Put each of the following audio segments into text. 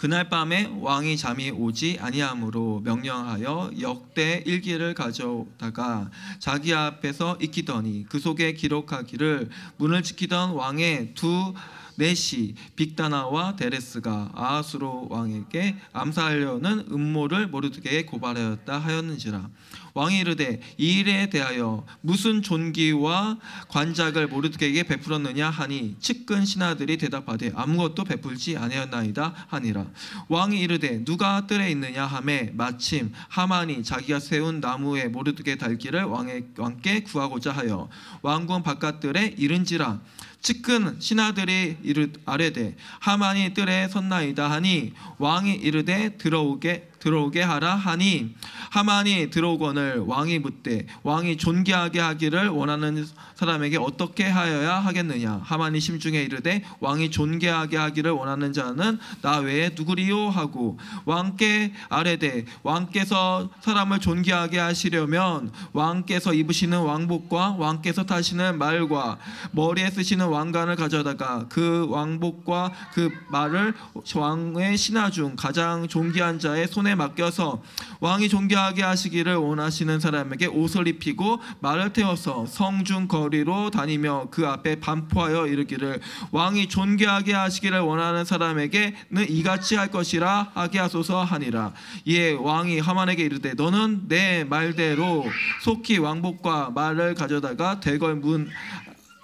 그날 밤에 왕이 잠이 오지 아니하므로 명령하여 역대 일기를 가져다가 자기 앞에서 익히더니 그 속에 기록하기를 문을 지키던 왕의 두 넷이 빅다나와 데레스가 아하수로 왕에게 암살하려는 음모를 모르드게에 고발하였다 하였는지라. 왕이 이르되 이 일에 대하여 무슨 존귀와 관작을 모르드게에게 베풀었느냐 하니 측근 신하들이 대답하되 아무것도 베풀지 아니하였나이다 하니라. 왕이 이르되 누가 뜰에 있느냐 하매 마침 하만이 자기가 세운 나무에 모르드게 달기를 왕에, 왕께 구하고자 하여 왕궁 바깥들에 이른지라 측근 신하들이 이르 아뢰되 하만이 뜰에 섰나이다 하니 왕이 이르되 들어오게 들어오게 하라 하니 하만이 들어오거늘 왕이 묻되 왕이 존귀하게 하기를 원하는 사람에게 어떻게 하여야 하겠느냐? 하만이 심중에 이르되 왕이 존귀하게 하기를 원하는 자는 나 외에 누구리요? 하고 왕께 아뢰되 왕께서 사람을 존귀하게 하시려면 왕께서 입으시는 왕복과 왕께서 타시는 말과 머리에 쓰시는 왕관을 가져다가 그 왕복과 그 말을 왕의 신하 중 가장 존귀한 자의 손에 맡겨서 왕이 존귀하게 하시기를 원하시는 사람에게 옷을 입히고 말을 태워서 성중 거리로 다니며 그 앞에 반포하여 이르기를 왕이 존귀하게 하시기를 원하는 사람에게는 이같이 할 것이라 하게 하소서 하니라. 이에 왕이 하만에게 이르되 너는 내 말대로 속히 왕복과 말을 가져다가 대궐 문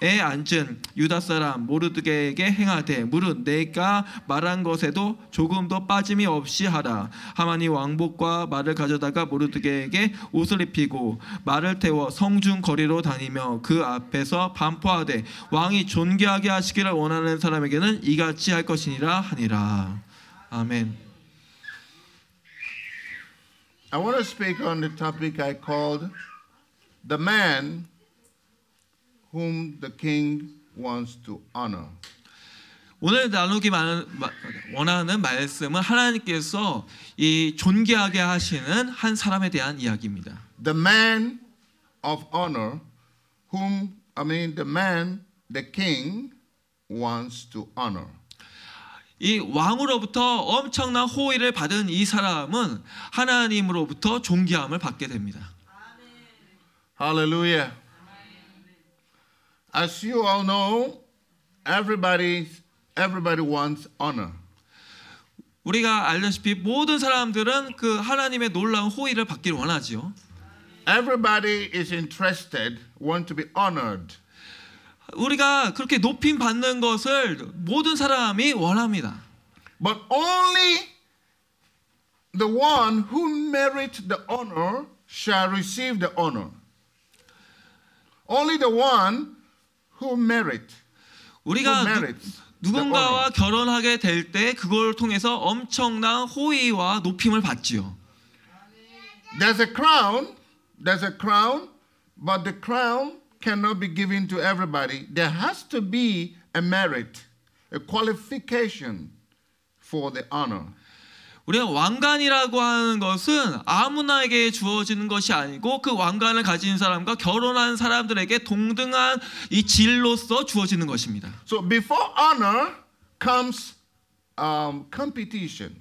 에 앉은 유다 사람 모르드게에게 행하되 무릇 내가 말한 것에도 조금도 빠짐이 없이 하라. 하마니 왕복과 말을 가져다가 모르드게에게 옷을 입히고 말을 태워 성중 거리로 다니며 그 앞에서 반포하되 왕이 존귀하게 하시기를 원하는 사람에게는 이같이 할 것이니라 하니라. 아멘. I want to speak on the topic I called the man whom the king wants to honor. 오늘 나누기 원하는 말씀은 하나님께서 이 존귀하게 하시는 한 사람에 대한 이야기입니다. The man of honor whom I mean the man the king wants to honor. 이 왕으로부터 엄청난 호의를 받은 이 사람은 하나님으로부터 존귀함을 받게 됩니다. Hallelujah. As you all know, everybody everybody wants honor. 우리가 알다시피 모든 사람들은 그 하나님의 놀라운 호의를 받기를 원하지요. Everybody is interested, want to be honored. 우리가 그렇게 높임 받는 것을 모든 사람이 원합니다. But only the one who merit the honor shall receive the honor. Only the one who merit, 우리가 who 누, merits 누군가와 결혼하게 될 때 그걸 통해서 엄청난 호의와 높임을 받지요. There's a crown, there's a crown, but the crown cannot be given to everybody. There has to be a merit, a qualification for the honor. 우리가 왕관이라고 하는 것은 아무나에게 주어지는 것이 아니고 그 왕관을 가진 사람과 결혼한 사람들에게 동등한 이 질로서 주어지는 것입니다. So before honor comes um, competition.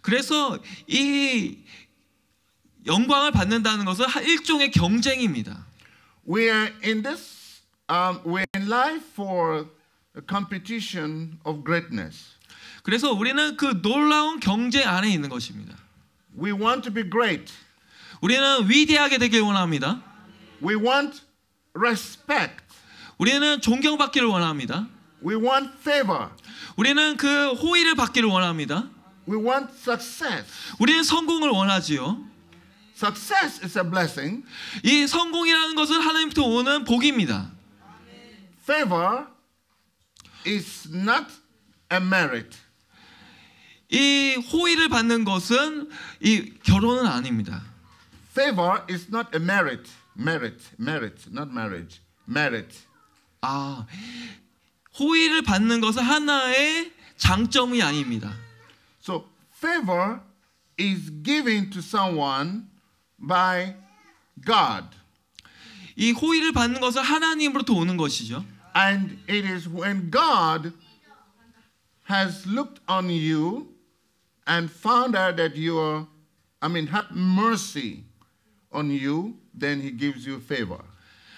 그래서 이 영광을 받는다는 것은 한 일종의 경쟁입니다. We are in this, um, we're in life for a competition of greatness. 그래서 우리는 그 놀라운 경쟁 안에 있는 것입니다. We want to be great. 우리는 위대하게 되길 원합니다. We want respect. 우리는 존경받기를 원합니다. We want favor. 우리는 그 호의를 받기를 원합니다. We want success. 우리는 성공을 원하지요. Success is a blessing. 이 성공이라는 것은 하나님부터 오는 복입니다. Favor is not a merit. 이 호의를 받는 것은 이 결혼은 아닙니다. Favor is not a merit. Merit, merit, not marriage. Merit. 아, 호의를 받는 것은 하나의 장점이 아닙니다. So favor is given to someone by God. 이 호의를 받는 것은 하나님으로부터 오는 것이죠. And it is when God has looked on you and found out that you are, I mean, have mercy on you, then he gives you favor.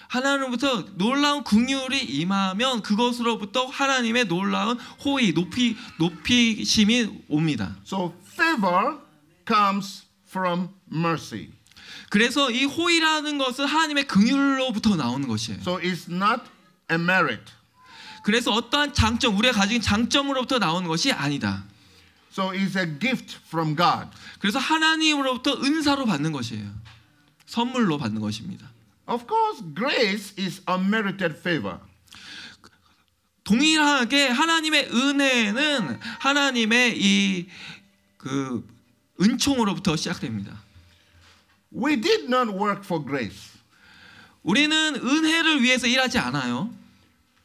하나님으로부터 놀라운 긍휼이 임하면 그것으로부터 하나님의 놀라운 호의 높이 높이심이 옵니다. So favor comes from mercy. 그래서 이 호의라는 것은 하나님의 긍휼로부터 나오는 것이에요. So it's not a merit. 그래서 어떠한 장점 우리가 가진 장점으로부터 나오는 것이 아니다. So it's a gift from God. 그래서 하나님으로부터 은사로 받는 것이에요. 선물로 받는 것입니다. Of course, grace is unmerited favor. 동일하게 하나님의 은혜는 하나님의 이 그 은총으로부터 시작됩니다. We did not work for grace. 우리는 은혜를 위해서 일하지 않아요.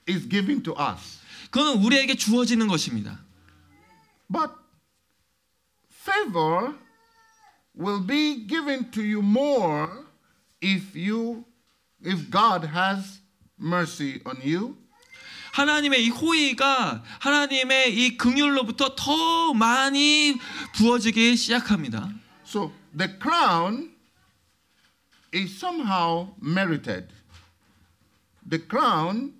It's given to us. 그거는 우리에게 주어지는 것입니다. But favor will be given to you more if you if God has mercy on you 하나님의 이 호의가 하나님의 이 긍휼로부터 더 많이 부어지기 시작합니다. So the crown is somehow merited. The crown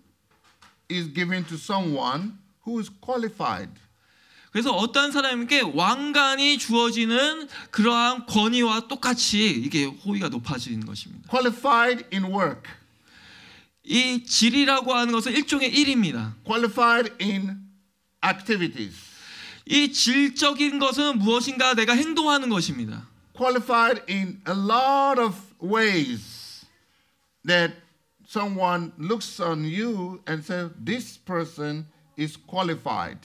is given to someone who is qualified. 그래서 어떠한 사람에게 왕관이 주어지는 그러한 권위와 똑같이 이게 호의가 높아지는 것입니다. Qualified in work, 이 질이라고 하는 것은 일종의 일입니다. qualified in activities, 이 질적인 것은 무엇인가 내가 행동하는 것입니다. qualified in a lot of ways that someone looks on you and says, This person is qualified.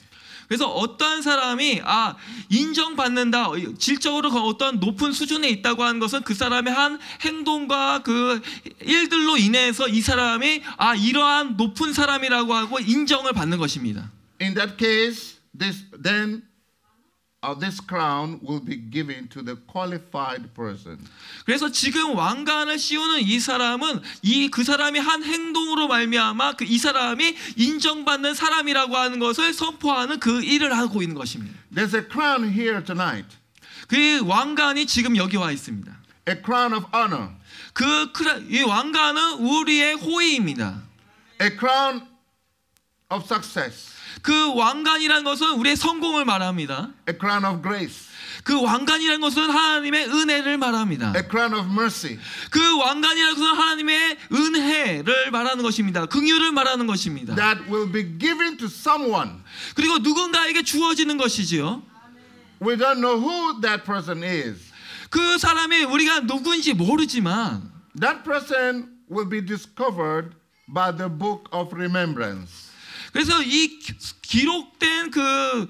그래서 어떠한 사람이 아 인정받는다 질적으로 어떤 높은 수준에 있다고 하는 것은 그 사람의 한 행동과 그 일들로 인해서 이 사람이 아 이러한 높은 사람이라고 하고 인정을 받는 것입니다. In that case, this then uh, this crown will be given to the qualified person. 그래서 지금 왕관을 씌우는 이 사람은 이 그 사람이 한 행동으로 말미암아 그 이 사람이 인정받는 사람이라고 하는 것을 선포하는 그 일을 하고 있는 것입니다. There's a crown here tonight, 그 왕관이 지금 여기 와 있습니다. a crown of honor, 그 크라- 이 왕관은 우리의 호의입니다. a crown of success, 그 왕관이라는 것은 우리의 성공을 말합니다. a crown of grace, 그 왕관이라는 것은 하나님의 은혜를 말합니다. a crown of mercy. 그 왕관이라는 것은 하나님의 은혜를 말하는 것입니다. 긍휼을 말하는 것입니다. that will be given to someone. 그리고 누군가에게 주어지는 것이지요. We don't know who that person is. 그 사람이 우리가 누구인지 모르지만 That person will be discovered by the book of remembrance. 그래서 이 기- 기록된 그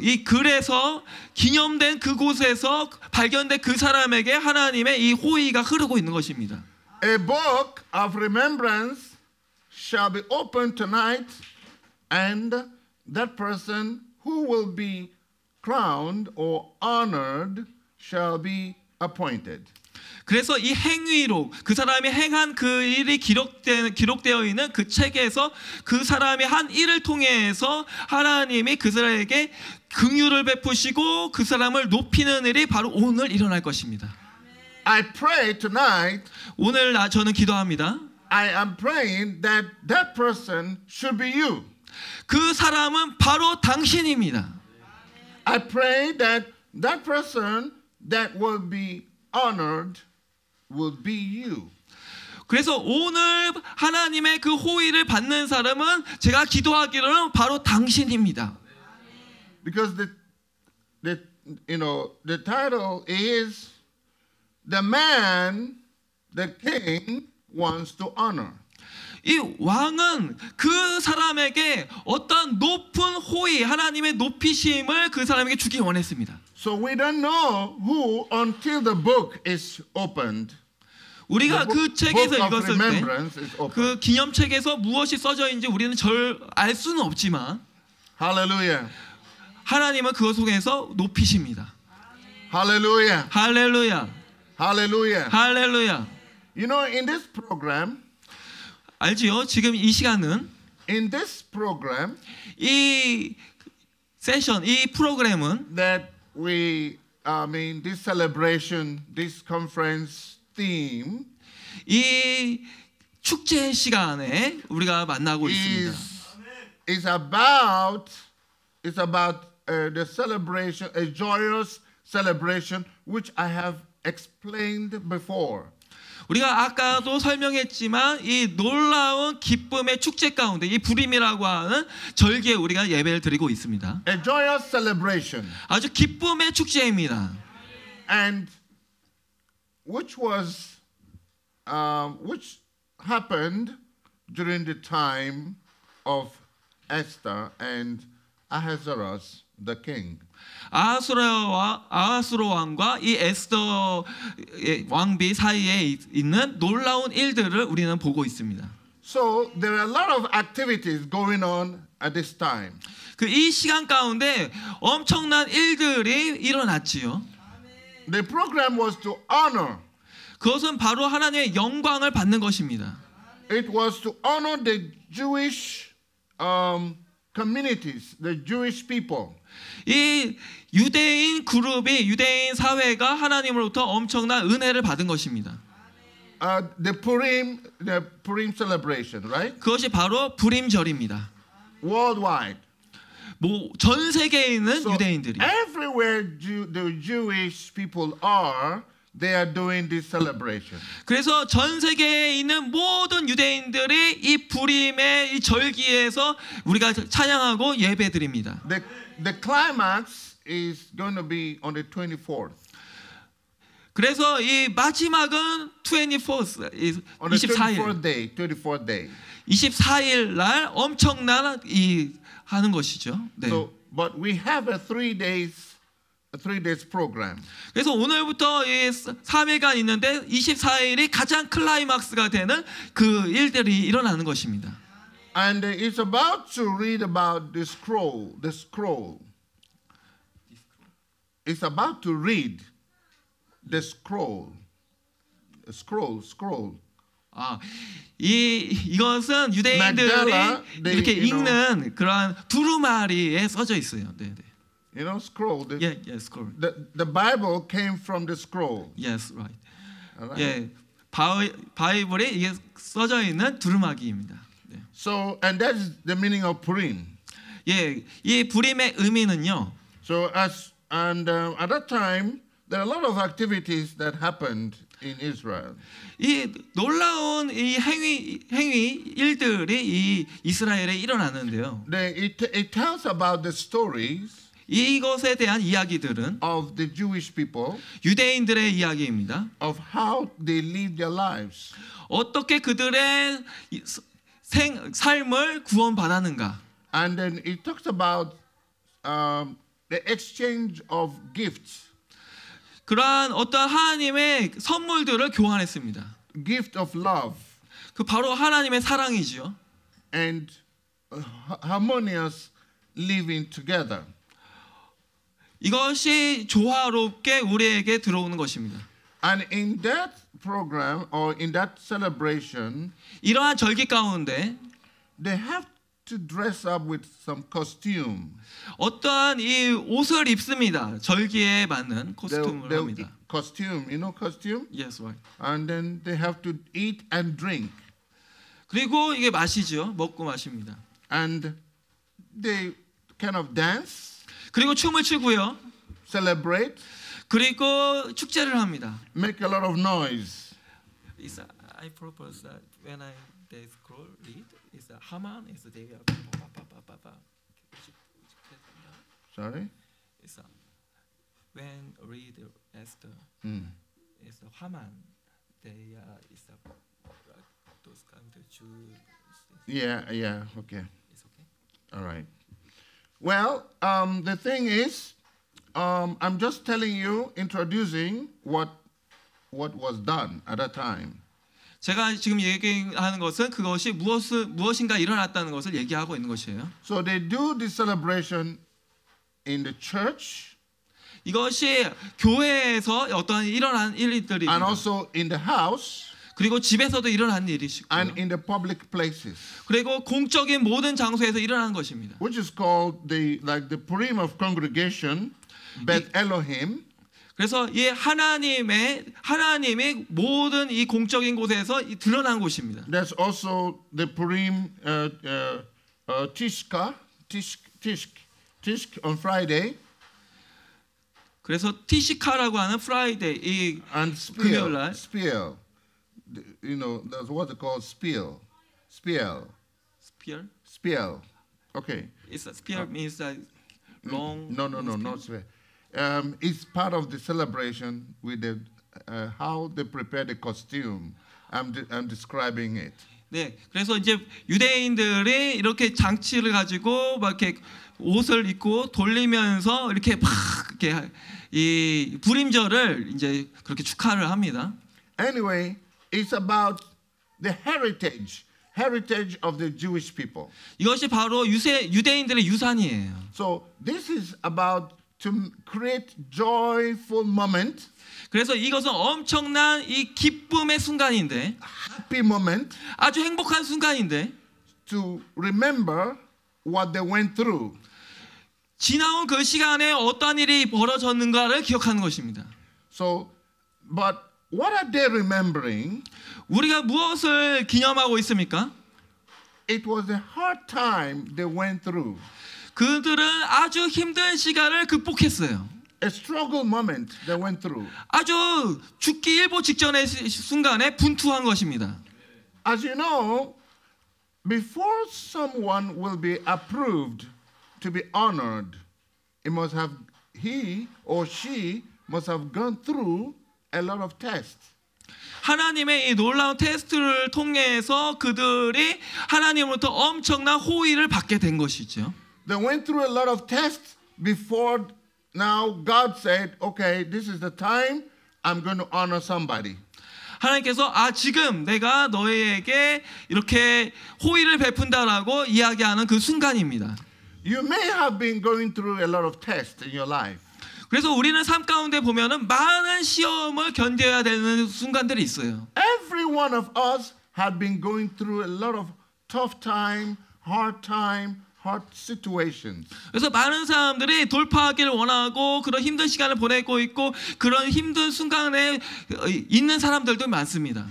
이 글에서 기념된 그곳에서 발견된 그 사람에게 하나님의 이 호의가 흐르고 있는 것입니다. A book of remembrance shall be opened tonight, and that person who will be crowned or honored shall be appointed. 그래서 이 행위로 그 사람이 행한 그 일이 기록되, 기록되어 있는 그 책에서 그 사람이 한 일을 통해서 하나님이 그 사람에게 긍휼을 베푸시고 그 사람을 높이는 일이 바로 오늘 일어날 것입니다. I pray tonight, 오늘 나 저는 기도합니다. I am praying that that person should be you. 그 사람은 바로 당신입니다. I pray that that person that will be honored will be you. 그래서 오늘 하나님의 그 호의를 받는 사람은 제가 기도하기로는 바로 당신입니다. Because the, the, you know, the title is the man the king wants to honor. 이 왕은 그 사람에게 어떤 높은 호의, 하나님의 높이심을 그 사람에게 주기 원했습니다. So we don't know who until the book is opened. 우리가 그 책에서 읽었을 때 remembrance is open. 그 기념책에서 무엇이 써져 있는지 우리는 절 알 수는 없지만 Hallelujah. 하나님은 그것 속에서 높이십니다. Hallelujah. 할렐루야. Hallelujah. 할렐루야. You know, in this program, 알지요? 지금 이 시간은 in this program, 이 세션, 이 프로그램은 that we, I mean, this celebration, this conference theme 이 축제 시간에 우리가 만나고 있습니다. is is about it's about uh, the celebration, a joyous celebration, which I have explained before. 우리가 아까도 설명했지만 이 놀라운 기쁨의 축제 가운데 이 부림이라고 하는 절기에 우리가 예배를 드리고 있습니다. A joyous celebration, 아주 기쁨의 축제입니다. and which was um, which happened during the time of Esther and Ahasuerus the king. 아하수라와 아하수로 왕과 이 에스더 왕비 사이에 있- 있는 놀라운 일들을 우리는 보고 있습니다. So there are a lot of activities going on at this time. 그 이 시간 가운데 엄청난 일들이 일어났지요. The program was to honor. 그것은 바로 하나님의 영광을 받는 것입니다. It was to honor the Jewish um, communities, the Jewish people. 이 유대인 그룹이 유대인 사회가 하나님으로부터 엄청난 은혜를 받은 것입니다. Uh, the Purim, the Purim celebration, right? 그것이 바로 불임절입니다. Worldwide. 뭐전 세계에 있는 So 유대인들이 everywhere Jew, the Jewish people are, they are doing this celebration. 그래서 전 세계에 있는 모든 유대인들이 이 불임의 이 절기에서 우리가 찬양하고 예배드립니다. The, the climax is going to be on the 24th. 그래서 이 마지막은 24th, On the 24일, 24th day, 24th day. 24일 날 엄청난 이 하는 것이죠. 네. So, but we have a three days, a three days program. 그래서 오늘부터 이 3일간 있는데 24일이 가장 클라이막스가 되는 그 일들이 일어나는 것입니다. And uh, it's about to read about the scroll, the scroll. It's about to read the scroll. Scroll, scroll. 아, 이 이것은 유대인들이 Magdala, they, 이렇게 you know- 읽는 그러한 두루마리에 써져 있어요. 네, 네. You know, scroll. The, 예, 예, scroll. the, the Bible came from the scroll. Yes, right. all right? 예, 바이, 바이블에 이게 써져 있는 두루마기입니다. 네. So, and that is the meaning of Purim. 예, 이 불임의 의미는요. So, as and uh, at that time, there are a lot of activities that happened in Israel. 이 놀라운 이 행위 행위 일들이 이 이스라엘에 일어나는데요. They, it, it tells about the stories 이것에 대한 이야기들은 of the Jewish people 유대인들의 이야기입니다. of how they live their lives. 어떻게 그들의 이 스- 생 삶을 구원받았는가? And then it talks about um, the exchange of gifts, 그러한 어떤 하나님의 선물들을 교환했습니다. gift of love, 그 바로 하나님의 사랑이지요. and uh, harmonious living together. 이것이 조화롭게 우리에게 들어오는 것입니다. And in that program or in that celebration, 이러한 절기 가운데 they have to dress up with some costume. 어떠한 이 옷을 입습니다. 절기에 맞는 They'll, 코스튬을 they'll 합니다. eat costume, you know costume? Yes, right. And then they have to eat and drink. 그리고 이게 마시죠. 먹고 마십니다. And they kind of dance, 그리고 춤을 추고요. celebrate, 그리고 축제를 합니다. make a lot of noise. Is I propose that when I they scroll read is Haman is they are pa pa pa pa pa. Sorry? Is when read Esther Mm. is Haman they uh, is those kind of Jews. Yeah, yeah, okay. It's okay. All right. Well, um, the thing is, um, I'm just telling you, introducing what what was done at that time. 제가 지금 얘기하는 것은 그것이 무엇을 무엇인가 일어났다는 것을 얘기하고 있는 것이에요. So they do this celebration in the church 이것이 교회에서 어떠한 일어난 일들이 and also in the house 그리고 집에서도 일어난 일이시고 and in the public places, 그리고 공적인 모든 장소에서 일어나는 것입니다. which is called the like the Purim of congregation. Beth Elohim, 그래서 이 하나님의 하나님의 모든 이 공적인 곳에서 이 드러난 곳입니다. there's also the Purim uh, uh, uh, Tishka, Tishk, Tishk, Tishk on Friday, 그래서 티시카라고 하는 프라이데이 이 and 금요일 날. Spiel. Spiel. You know, that's what they call Spiel. Spiel. 스피얼 Spiel. Okay. It's a spear means like long. No, no, no, not Spiel. Um, it's part of the celebration with the, uh, how they prepare the costume. I'm, de- I'm describing it. 네, 그래서 이제 유대인들이 이렇게 장치를 가지고 막 이렇게 옷을 입고 돌리면서 이렇게 막 이렇게 이 불임절을 이제 그렇게 축하를 합니다. Anyway, it's about the heritage, heritage of the Jewish people. 이것이 바로 유세 유대인들의 유산이에요. So this is about to create joyful moment, 그래서 이것은 엄청난 이 기쁨의 순간인데 happy moment 아주 행복한 순간인데 to remember what they went through. 지나온 그 시간에 어떠한 일이 벌어졌는가를 기억하는 것입니다. So, but what are they remembering? 우리가 무엇을 기념하고 있습니까? It was a hard time they went through, 그들은 아주 힘든 시간을 극복했어요. a struggle moment they went through. 아주 죽기 일보 직전의 시- 순간에 분투한 것입니다. As you know, before someone will be approved to be honored, he must have he or she must have gone through a lot of tests. 하나님의 이 놀라운 테스트를 통해서 그들이 하나님으로부터 엄청난 호의를 받게 된 것이죠. They went through a lot of tests before now God said, okay, this is the time I'm going to honor somebody. 하나님께서 아 지금 내가 너희에게 이렇게 호의를 베푼다라고 이야기하는 그 순간입니다. You may have been going through a lot of tests in your life. 그래서 우리는 삶 가운데 보면은 많은 시험을 견뎌야 되는 순간들이 있어요. Every one of us had been going through a lot of tough time, hard time, hard situations. 그래서 많은 사람들이 돌파하기를 원하고 그런 힘든 시간을 보내고 있고 그런 힘든 순간에 어, 있는 사람들도 많습니다.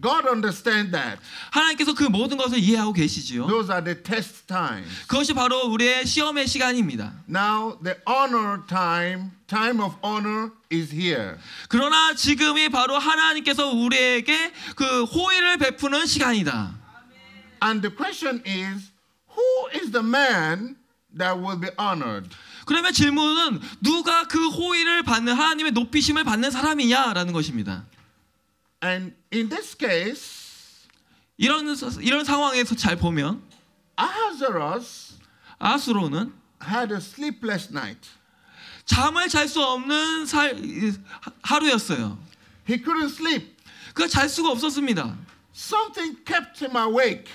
God understands that. 하나님께서 그 모든 것을 이해하고 계시지요. Those are the test times. 그것이 바로 우리의 시험의 시간입니다. Now the honor time, time of honor is here. 그러나 지금이 바로 하나님께서 우리에게 그 호의를 베푸는 시간이다. And the question is, who is the man that will be honored? 그러면 질문은 누가 그 호의를 받는 하나님의 높이심을 받는 사람이냐라는 것입니다. And in this case, 이런 이런 상황에서 잘 보면 Ahasuerus 아수로는 had a sleepless night. 잠을 잘 수 없는 살, 하루였어요. He couldn't sleep. 그잘 수가 없었습니다. Something kept him awake.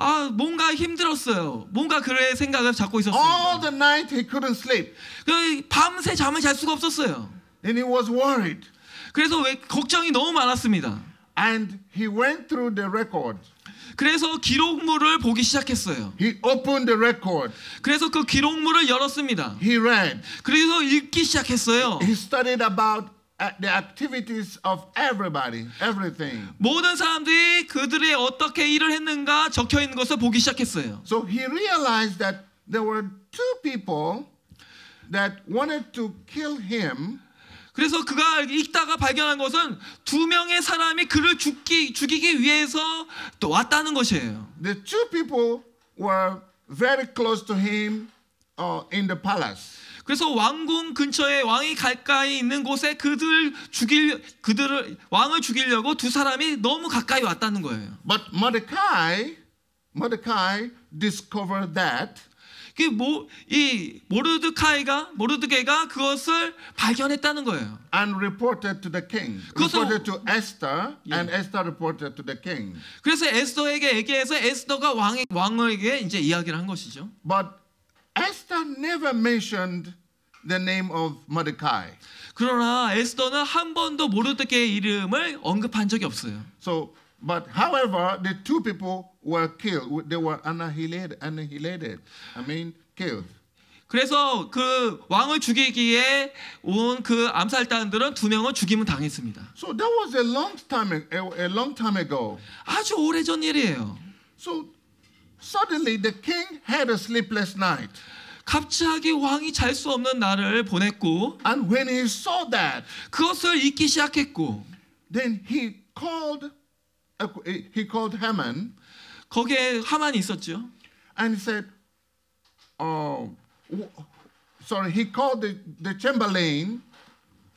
아 뭔가 힘들었어요. 뭔가 그의 생각을 잡고 All 있었습니다. the night he couldn't sleep. 그 밤새 잠을 잘 수가 없었어요. And he was worried. 그래서 왜 걱정이 너무 많았습니다. And he went through the record. 그래서 기록물을 보기 시작했어요. He opened the record. 그래서 그 기록물을 열었습니다. He read. 그래서 읽기 시작했어요. He studied about uh, the activities of everybody, everything. 모든 사람들이 그들이 어떻게 일을 했는가 적혀 있는 것을 보기 시작했어요. So he realized that there were two people that wanted to kill him, 그래서 그가 읽다가 발견한 것은 두 명의 사람이 그를 죽기, 죽이기 위해서 또 왔다는 것이에요. the two people were very close to him uh, in the palace. 그래서 왕궁 근처에 왕이 가까이 있는 곳에 그들 죽일 그들을 왕을 죽이려고 두 사람이 너무 가까이 왔다는 거예요. But Mordecai, Mordecai discovered that 그이 모르드카이가 모르드게가 그것을 발견했다는 거예요. and reported to the king. reported to Esther, Yeah. and Esther reported to the king. 그래서 에스더에게 얘기해서 에스더가 왕의 왕에게 이제 이야기를 한 것이죠. But Esther never mentioned the name of Mordecai. 그러나 에스더는 한 번도 모르드게의 이름을 언급한 적이 없어요. So, but however, the two people were killed. They were annihilated. Annihilated. I mean, killed. 그래서 그 왕을 죽이기에 온 그 암살단들은 두 명은 죽임을 당했습니다. So that was a long time a, a long time ago. 아주 오래전 일이에요. So suddenly the king had a sleepless night. 갑자기 왕이 잘 수 없는 날을 보냈고 And when he saw that, 그것을 잊기 시작했고 then he called uh, he called Haman 거기에 하만이 있었죠. and he said, "Oh, w- sorry." He called the, the chamberlain.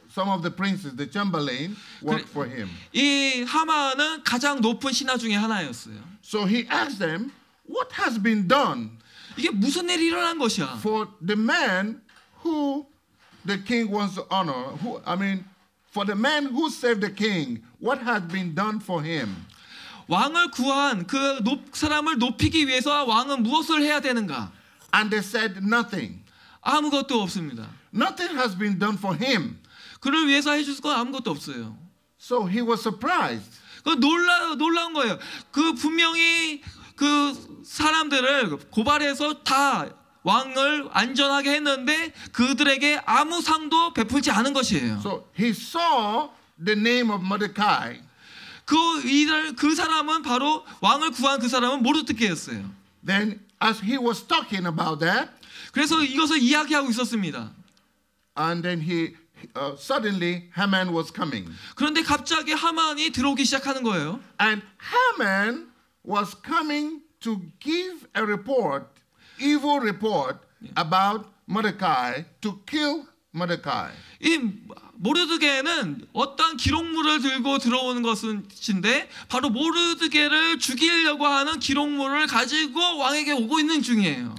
Some of the princes, the chamberlain, worked for him. 이 하만은 가장 높은 신하 중에 하나였어요. So he asked them, "What has been done 이게 무슨 일이 일어난 것이야? for the man who the king wants to honor? Who I mean, for the man who saved the king, what has been done for him?" 왕을 구한 그 높, 사람을 높이기 위해서 왕은 무엇을 해야 되는가? And they said, "Nothing. 아무것도 없습니다. Nothing has been done for him." 그를 위해서 해줄 건 아무것도 없어요. So he was surprised. 그 놀라 놀라운 거예요. 그 분명히 그 사람들을 고발해서 다 왕을 안전하게 했는데 그들에게 아무 상도 베풀지 않은 것이에요. So he saw the name of Mordecai. 그 일을 그 사람은 바로 왕을 구한 그 사람은 모르드게였어요. Then, as he was talking about that, 그래서 이것을 이야기하고 있었습니다. and then he uh, suddenly Haman was coming, 그런데 갑자기 하만이 들어오기 시작하는 거예요. and Haman was coming to give a report, evil report about Mordecai to kill Mordecai. 이 모르드게는 어떤 기록물을 들고 들어오는 것인데 바로 모르드게를 죽이려고 하는 기록물을 가지고 왕에게 오고 있는 중이에요.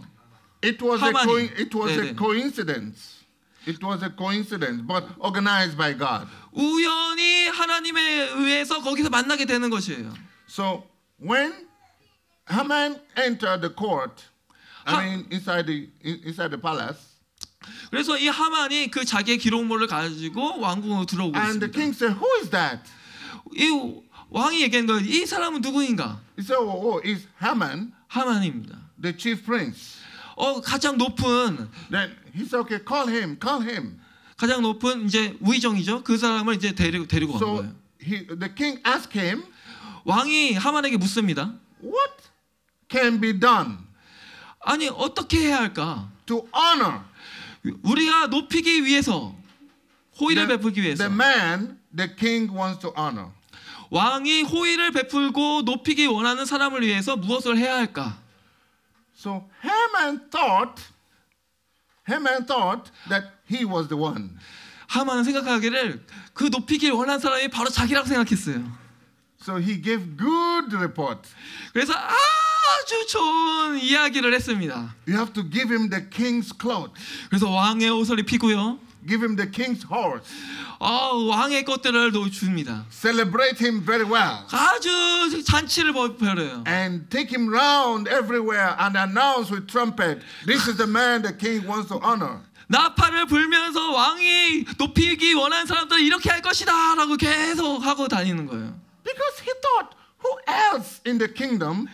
It was a 하만이. coi- it was 네네. a coincidence. It was a coincidence, but organized by God. 우연히 하나님에 의해서 거기서 만나게 되는 것이에요. So when Haman entered the court, I mean inside the in- inside the palace, 그래서 이 하만이 그 자기의 기록물을 가지고 왕궁으로 들어오고 and the 있습니다. king said, "Who is that?" 이 왕이 얘기한 거예요. 이 사람은 누구인가? He said, "Oh, oh it's Haman, 하만입니다. the chief prince." 어 가장 높은 Then he said, "Okay, call him, call him." 가장 높은 이제 우의정이죠. 그 사람을 이제 데리고 데리고 간 So 거예요. he, the king asked him, 왕이 하만에게 묻습니다. "What can be done 아니 어떻게 해야 할까? to honor 우리가 높이기 위해서 호의를 the, 베풀기 위해서 the man the king wants to honor?" 왕이 호의를 베풀고 높이기 원하는 사람을 위해서 무엇을 해야 할까? So Haman thought, Haman thought that he was the one. 하만은 생각하기를 그 높이길 원하는 사람이 바로 자기라고 생각했어요. So he gave good report. 그래서 아 주 좋은 이야기를 했습니다. You have to give him the king's cloth, 그래서 왕의 옷을 입히고요. give him the king's horse, 어, 왕의 것들을 또 줍니다. celebrate him very well, 아주 잔치를 벌여요. and take him round everywhere and announce with trumpet, "This is the man the king wants to honor." 나팔을 불면서 왕이 높이기 원하는 사람들 이렇게 할 것이다라고 계속 하고 다니는 거예요. Because he thought, who else in the kingdom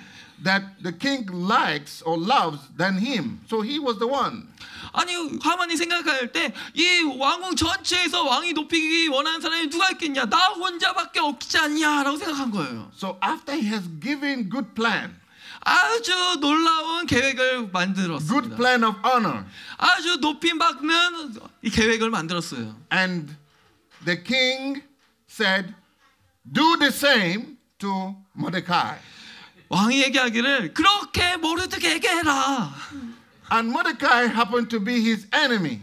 that the king likes or loves than him? So he was the one. 아니 하만이 생각할 때 이 왕궁 전체에서 왕이 높이기 원하는 사람이 누가 있겠냐? 나 혼자밖에 없지 않냐라고 생각한 거예요. So after he has given good plan, 아주 놀라운 계획을 만들었습니다. good plan of honor, 아주 높임 받는 이 계획을 만들었어요. and the king said, "Do the same to Mordecai." 왕이 얘기하기를 그렇게 모르드게에게 해라. And Mordecai happened to be his enemy.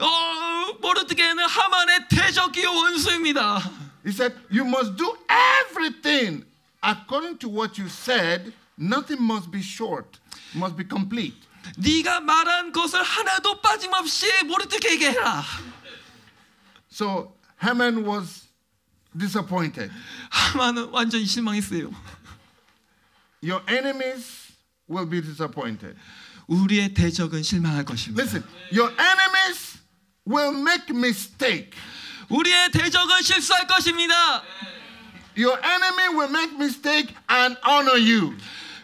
어, 모르드게는 하만의 대적이요 원수입니다. He said, "You must do everything according to what you said. Nothing must be short; must be complete." 네가 말한 것을 하나도 빠짐없이 모르드게에게 해라. So Haman was disappointed. 하만은 완전히 실망했어요. Your enemies will be disappointed. 우리의 대적은 실망할 것입니다. Listen, your enemies will make mistake. 우리의 대적은 실수할 것입니다. Your enemy will make mistake and honor you.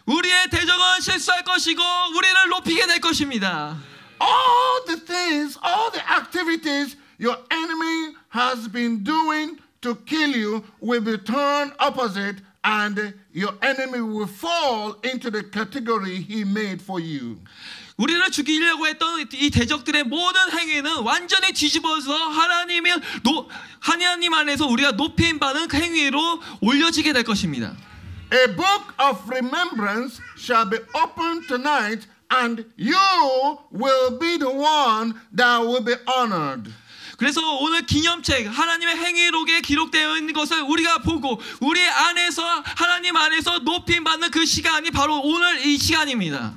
우리의 대적은 실수할 것이고 우리를 높이게 될 것입니다. all the things, all the activities your enemy has been doing to kill you will be turned opposite and your enemy will fall into the category he made for you. 우리를 죽이려고 했던 이 대적들의 모든 행위는 완전히 뒤집어서 하나님의 노, 하나님 안에서 우리가 높임 받은 그 행위로 올려지게 될 것입니다. A book of remembrance shall be opened tonight, and you will be the one that will be honored. 그래서 오늘 기념책 하나님의 행위록에 기록되어 있는 것을 우리가 보고 우리 안에서 하나님 안에서 높임 받는 그 시간이 바로 오늘 이 시간입니다.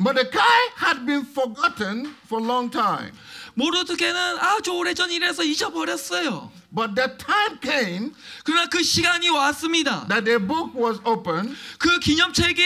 Mordecai had been forgotten for a long time, 모르드게는 아주 오래전 일에서 잊어버렸어요. but that time came 그러나 그 시간이 왔습니다. that the book was opened 그 기념책이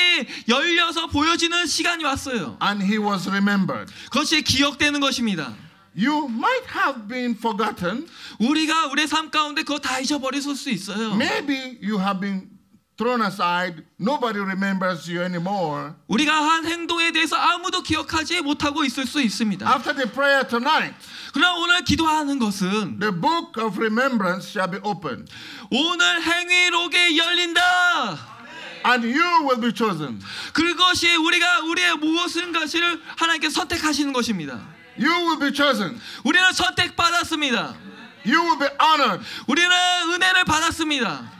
열려서 보여지는 시간이 왔어요. and he was remembered. 그것이 기억되는 것입니다. You might have been forgotten. 우리가 우리의 삶 가운데 그거 다 잊어버렸을 수 있어요. Maybe you have been thrown aside. Nobody remembers you anymore. 우리가 한 행동에 대해서 아무도 기억하지 못하고 있을 수 있습니다. After the prayer tonight, 그러나 오늘 기도하는 것은 the book of remembrance shall be opened, 오늘 행위록에 열린다. and you will be chosen. 그것이 우리가 우리의 무엇인가를 하나님께 선택하시는 것입니다. You will be chosen. 우리는 선택받았습니다. You will be honored. 우리는 은혜를 받았습니다.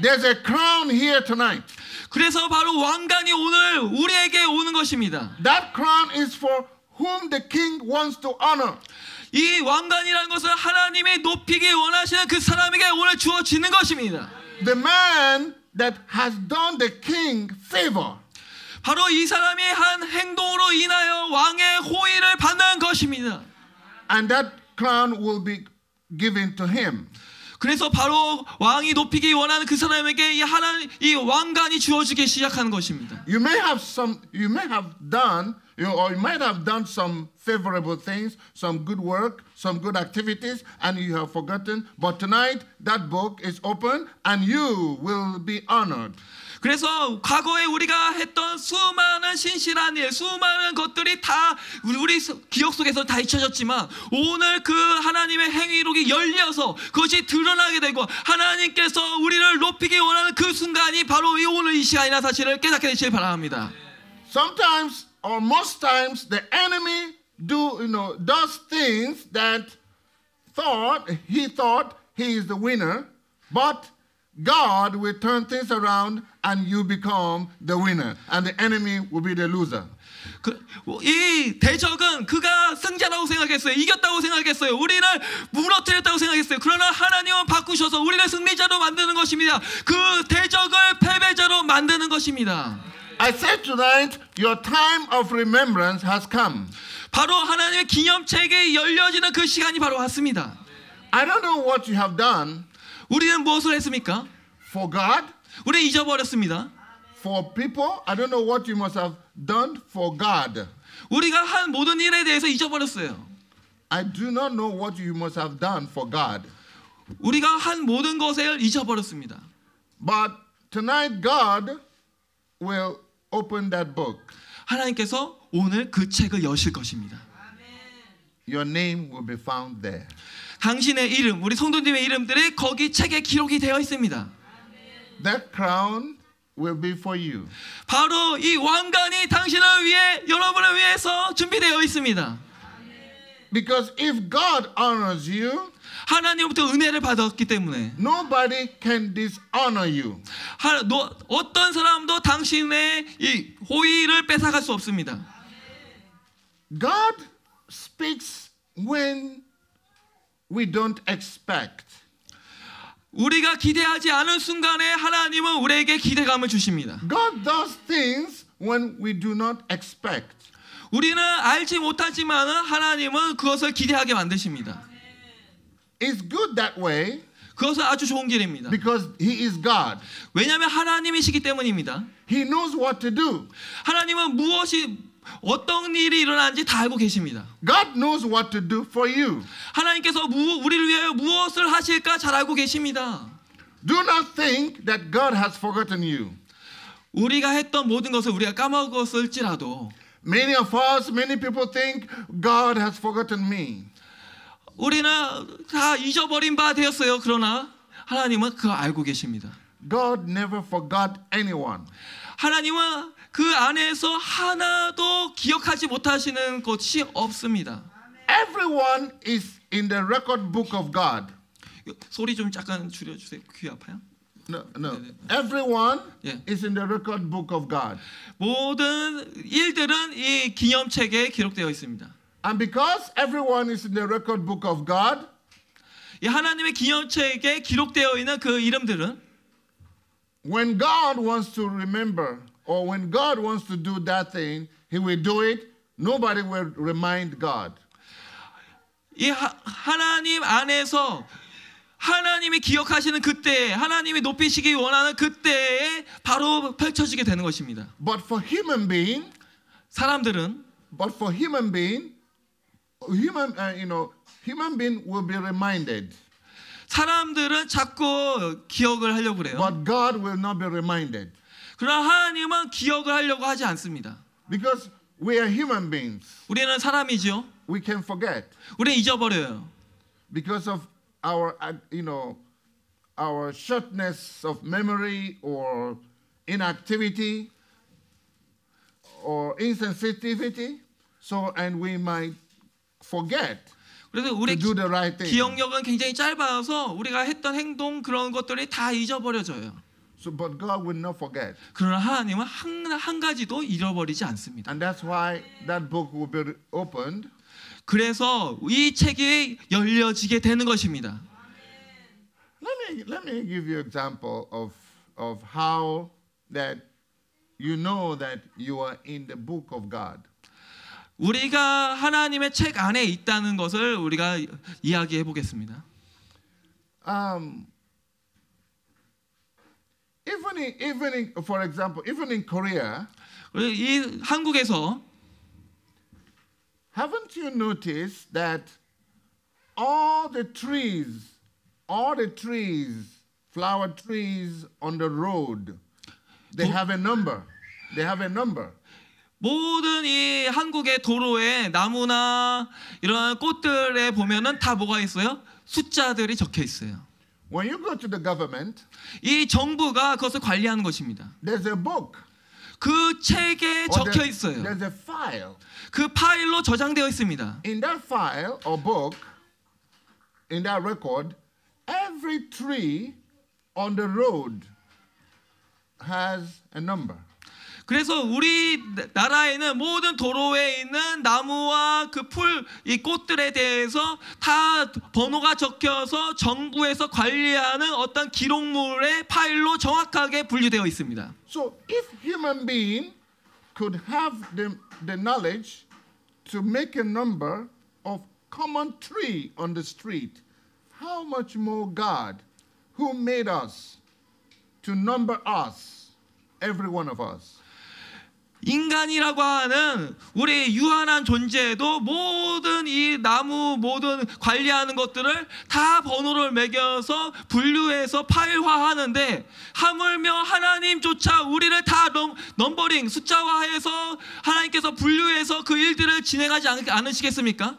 There's a crown here tonight. 그래서 바로 왕관이 오늘 우리에게 오는 것입니다. That crown is for whom the king wants to honor. 이 왕관이라는 것은 하나님이 높이기 원하시는 그 사람에게 오늘 주어지는 것입니다. The man that has done the king favor. 바로 이 사람이 한 행동으로 인하여 왕의 호의를 받는 것입니다. And that crown will be given to him. 그래서 바로 왕이 높이기 원하는 그 사람에게 이 하나님 이 왕관이 주어지기 시작하는 것입니다. You may have some, you may have done, you, or you might have done some favorable things, some good work, some good activities, and you have forgotten. But tonight, that book is open, and you will be honored. 그래서 과거에 우리가 했던 수많은 신실한 일, 수많은 것들이 다 우리 기억 속에서 다 잊혀졌지만 오늘 그 하나님의 행위록이 열려서 그것이 드러나게 되고 하나님께서 우리를 높이기 원하는 그 순간이 바로 이 오늘 이 시간이나 사실을 깨닫게 되시길 바랍니다. Sometimes, or most times, the enemy do, you know, does things that thought he thought he is the winner, but God will turn things around and you become the winner, and the enemy will be the loser. 그, 이 대적은 그가 승자라고 생각했어요. 이겼다고 생각했어요. 우리를 무너뜨렸다고 생각했어요. 그러나 하나님은 바꾸셔서 우리를 승리자로 만드는 것입니다. 그 대적을 패배자로 만드는 것입니다. I said tonight, your time of remembrance has come. 바로 하나님의 기념책이 열려지는 그 시간이 바로 왔습니다. I don't know what you have done 우리는 무엇을 했습니까? for God, 우리 잊어버렸습니다. for people. I don't know what you must have done for God. 우리가 한 모든 일에 대해서 잊어버렸어요. I do not know what you must have done for God. 우리가 한 모든 것을 잊어버렸습니다. But tonight, God will open that book. 하나님께서 오늘 그 책을 여실 것입니다. Your name will be found there. 당신의 이름, 우리 성도님의 이름들이 거기 책에 기록이 되어 있습니다. That crown will be for you. 바로 이 왕관이 당신을 위해 여러분을 위해서 준비되어 있습니다. Because if God honors you, 하나님부터 은혜를 받았기 때문에 nobody can dishonor you. 하, 너, 어떤 사람도 당신의 이 호의를 뺏어갈 수 없습니다. God speaks when we don't expect. 우리가 기대하지 않은 순간에 하나님은 우리에게 기대감을 주십니다. God does things when we do not expect. 우리는 알지 못하지만 하나님은 그것을 기대하게 만드십니다. It's good that way 그것은 아주 좋은 길입니다. because He is God. 왜냐하면 하나님이시기 때문입니다. He knows what to do. 하나님은 무엇이 어떤 일이 일어나는지 다 알고 계십니다. God knows what to do for you. 하나님께서 무, 우리를 위하여 무엇을 하실까 잘 알고 계십니다. Do not think that God has forgotten you. 우리가 했던 모든 것을 우리가 까먹었을지라도 Many of us, many people think God has forgotten me. 우리는 다 잊어버린 바 되었어요. 그러나 하나님은 그거 알고 계십니다. God never forgot anyone. 하나님은 그 안에서 하나도 기억하지 못하시는 것이 없습니다. Everyone is in the record book of God. 소리 좀 잠깐 줄여 주세요. 귀 아파요? No, no. Everyone Yeah. is in the record book of God. 모든 일들은 이 기념책에 기록되어 있습니다. And because everyone is in the record book of God, 이 하나님의 기념책에 기록되어 있는 그 이름들은 when God wants to remember or when God wants to do that thing, He will do it. Nobody will remind God. 이 하, 하나님 안에서 하나님이 기억하시는 그때, 하나님이 높이시기 원하는 그때에 바로 펼쳐지게 되는 것입니다. But for human being, 사람들은 but for human being, human, uh, you know, human being will be reminded, 사람들은 자꾸 기억을 하려고 그래요. but God will not be reminded 그러나 하나님은 기억을 하려고 하지 않습니다. because we are human beings. 우리는 사람이죠. We can forget 우리는 잊어버려요. because of our, uh, you know, our shortness of memory or inactivity or insensitivity. So, and we might forget 그래서 to 우리 do the right thing. 기억력은 굉장히 짧아서 우리가 했던 행동 그런 것들이 다 잊어버려져요. So, but God will not forget. 그러나 하나님은 한, 한 가지도 잃어버리지 않습니다. And that's why that book will be opened. 그래서 이 책이 열려지게 되는 것입니다. Let me, let me give you example of, of how that you know that you are in the book of God. 우리가 하나님의 책 안에 있다는 것을 우리가 이야기해 보겠습니다. Um, even in, even in, for example, even in Korea, 이 한국에서 haven't you noticed that all the trees, all the trees, flower trees on the road, they 도- have a number. They have a number. 모든 이 한국의 도로에 나무나 이런 꽃들에 보면은 다 뭐가 있어요? 숫자들이 적혀 있어요. When you go to the government, 이 정부가 그것을 관리하는 것입니다. there's a book. 그 책에 적혀 있어요. there's a file. 그 파일로 저장되어 있습니다. In that file or book, in that record, every tree on the road has a number. 그래서 우리 나라에는 모든 도로에 있는 나무와 그 풀, 이 꽃들에 대해서 다 번호가 적혀서 정부에서 관리하는 어떤 기록물의 파일로 정확하게 분류되어 있습니다. So if human being could have the, the knowledge to make a number of common tree on the street, how much more God, who made us, to number us, every one of us. 인간이라고 하는 우리 유한한 존재도 모든 이 나무 모든 관리하는 것들을 다 번호를 매겨서 분류해서 파일화하는데 하물며 하나님조차 우리를 다 넘, 넘버링 숫자화해서 하나님께서 분류해서 그 일들을 진행하지 않, 않으시겠습니까?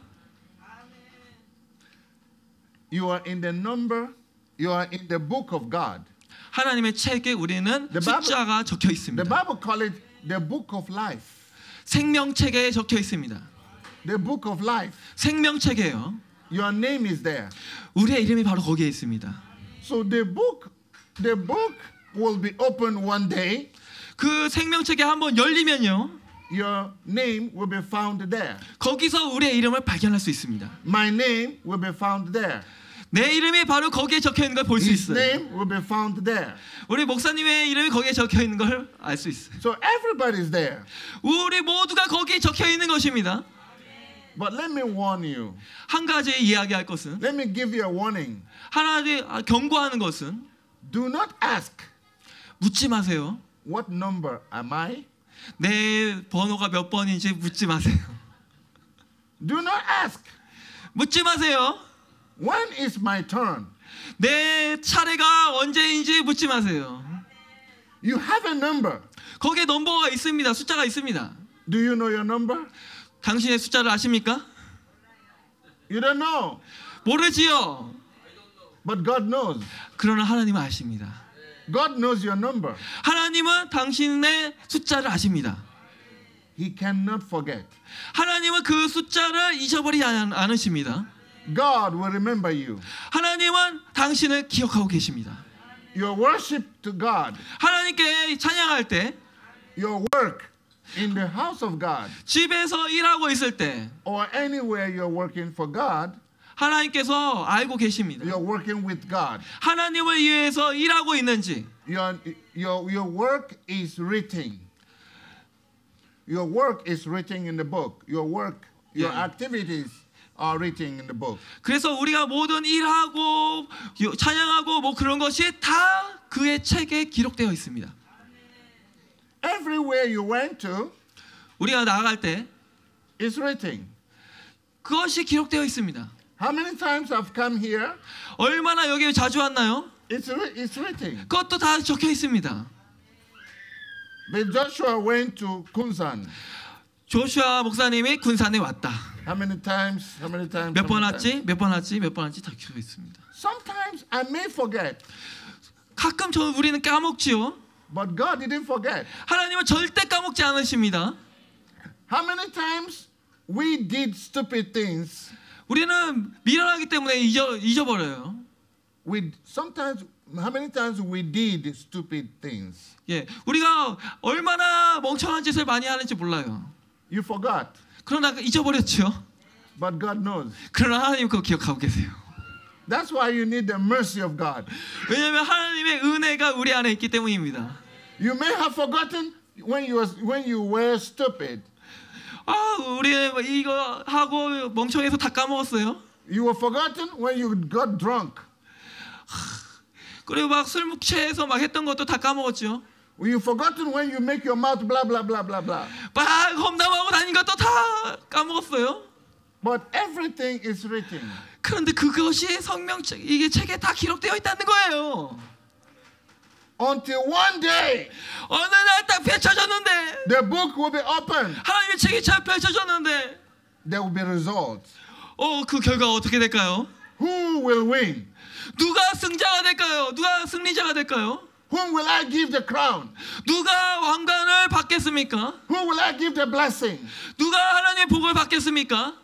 You are in the number, you are in the book of God. 하나님의 책에 우리는 The 숫자가 적혀 The 있습니다. Bible call it the book of life. 생명책에 적혀 있습니다. The book of life. 생명책이에요. Your name is there. 우리의 이름이 바로 거기에 있습니다. So the book, the book will be opened one day. 그 생명책이 한번 열리면요. Your name will be found there. 거기서 우리의 이름을 발견할 수 있습니다. My name will be found there. 내 이름이 바로 거기에 적혀 있는 걸 볼 수 His 있어요. name will be found there. 우리 목사님의 이름이 거기에 적혀 있는 걸 알 수 있어요. So everybody's there. 우리 모두가 거기에 적혀 있는 것입니다. But let me warn you. 한 가지 이야기할 것은 Let me give you a warning. 하나님 아, 경고하는 것은 Do not ask, 묻지 마세요. what number am I? 내 번호가 몇 번인지 묻지 마세요. Do not ask, 묻지 마세요. When is my turn? 내 차례가 언제인지 묻지 마세요. You have a number. 거기에 넘버가 있습니다. 숫자가 있습니다. Do you know your number? 당신의 숫자를 아십니까? You don't know. 모르지요. But God knows. 그러나 하나님은 아십니다. God knows your number. 하나님은 당신의 숫자를 아십니다. He cannot forget. 하나님은 그 숫자를 잊어버리지 않- 않으십니다. God will remember you. 하나님은 당신을 기억하고 계십니다. Your worship to God, 하나님께 찬양할 때, your work in the house of God, 집에서 일하고 있을 때, or anywhere you're working for God, 하나님께서 알고 계십니다. you're working with God. 하나님을 위해서 일하고 있는지, Your, your, your work is written. Your work is written in the book. Your work, your Yeah. activities are written in the book. 그래서 우리가 모든 일하고 요- 찬양하고 뭐 그런 것이 다 그의 책에 기록되어 있습니다. Everywhere you went to 우리가 나아갈 때 is written. 그것이 기록되어 있습니다. How many times I've come here? 얼마나 여기 자주 왔나요? It's, it's written. 그것도 다 적혀 있습니다. But Joshua went to Kunsan. 조슈아 목사님이 군산에 왔다. How many times? How many times? 몇 번 왔지? 몇 번 왔지? 몇 번 왔지? 다 기록되어 있습니다. Sometimes I may forget, 가끔 저 우리는 까먹지요. but God didn't forget. 하나님은 절대 까먹지 않으십니다. How many times we did stupid things? 우리는 미련하기 때문에 잊어, 잊어버려요. We sometimes. How many times we did stupid things? 예, 우리가 얼마나 멍청한 짓을 많이 하는지 몰라요. You forgot, 그러나 잊어버렸죠. but God knows. 그러나 하나님 그거 기억하고 계세요. That's why you need the mercy of God. 왜냐하면 하나님의 은혜가 우리 안에 있기 때문입니다. You may have forgotten when you was, when you were stupid. 아, 우리 이거 하고 멍청해서 다 까먹었어요. You were forgotten when you got drunk. 그리고 막술 취해서 막 했던 것도 다 까먹었죠. You forgotten when you make your mouth blah blah blah blah blah. 막 험담하고 다닌 것도 다 까먹었어요. But everything is written. 그런데 그것이 성명책 이게 책에 다 기록되어 있다는 거예요. Until one day 어느 날 딱 펼쳐졌는데 the book will be opened. 하나님의 책이 잘 펼쳐졌는데 There will be results. 어 그 결과 어떻게 될까요? Who will win? 누가 승자가 될까요? 누가 승리자가 될까요? Whom will I give the crown? 누가 왕관을 받겠습니까? Who will I give the blessing? 누가 하나님의 복을 받겠습니까?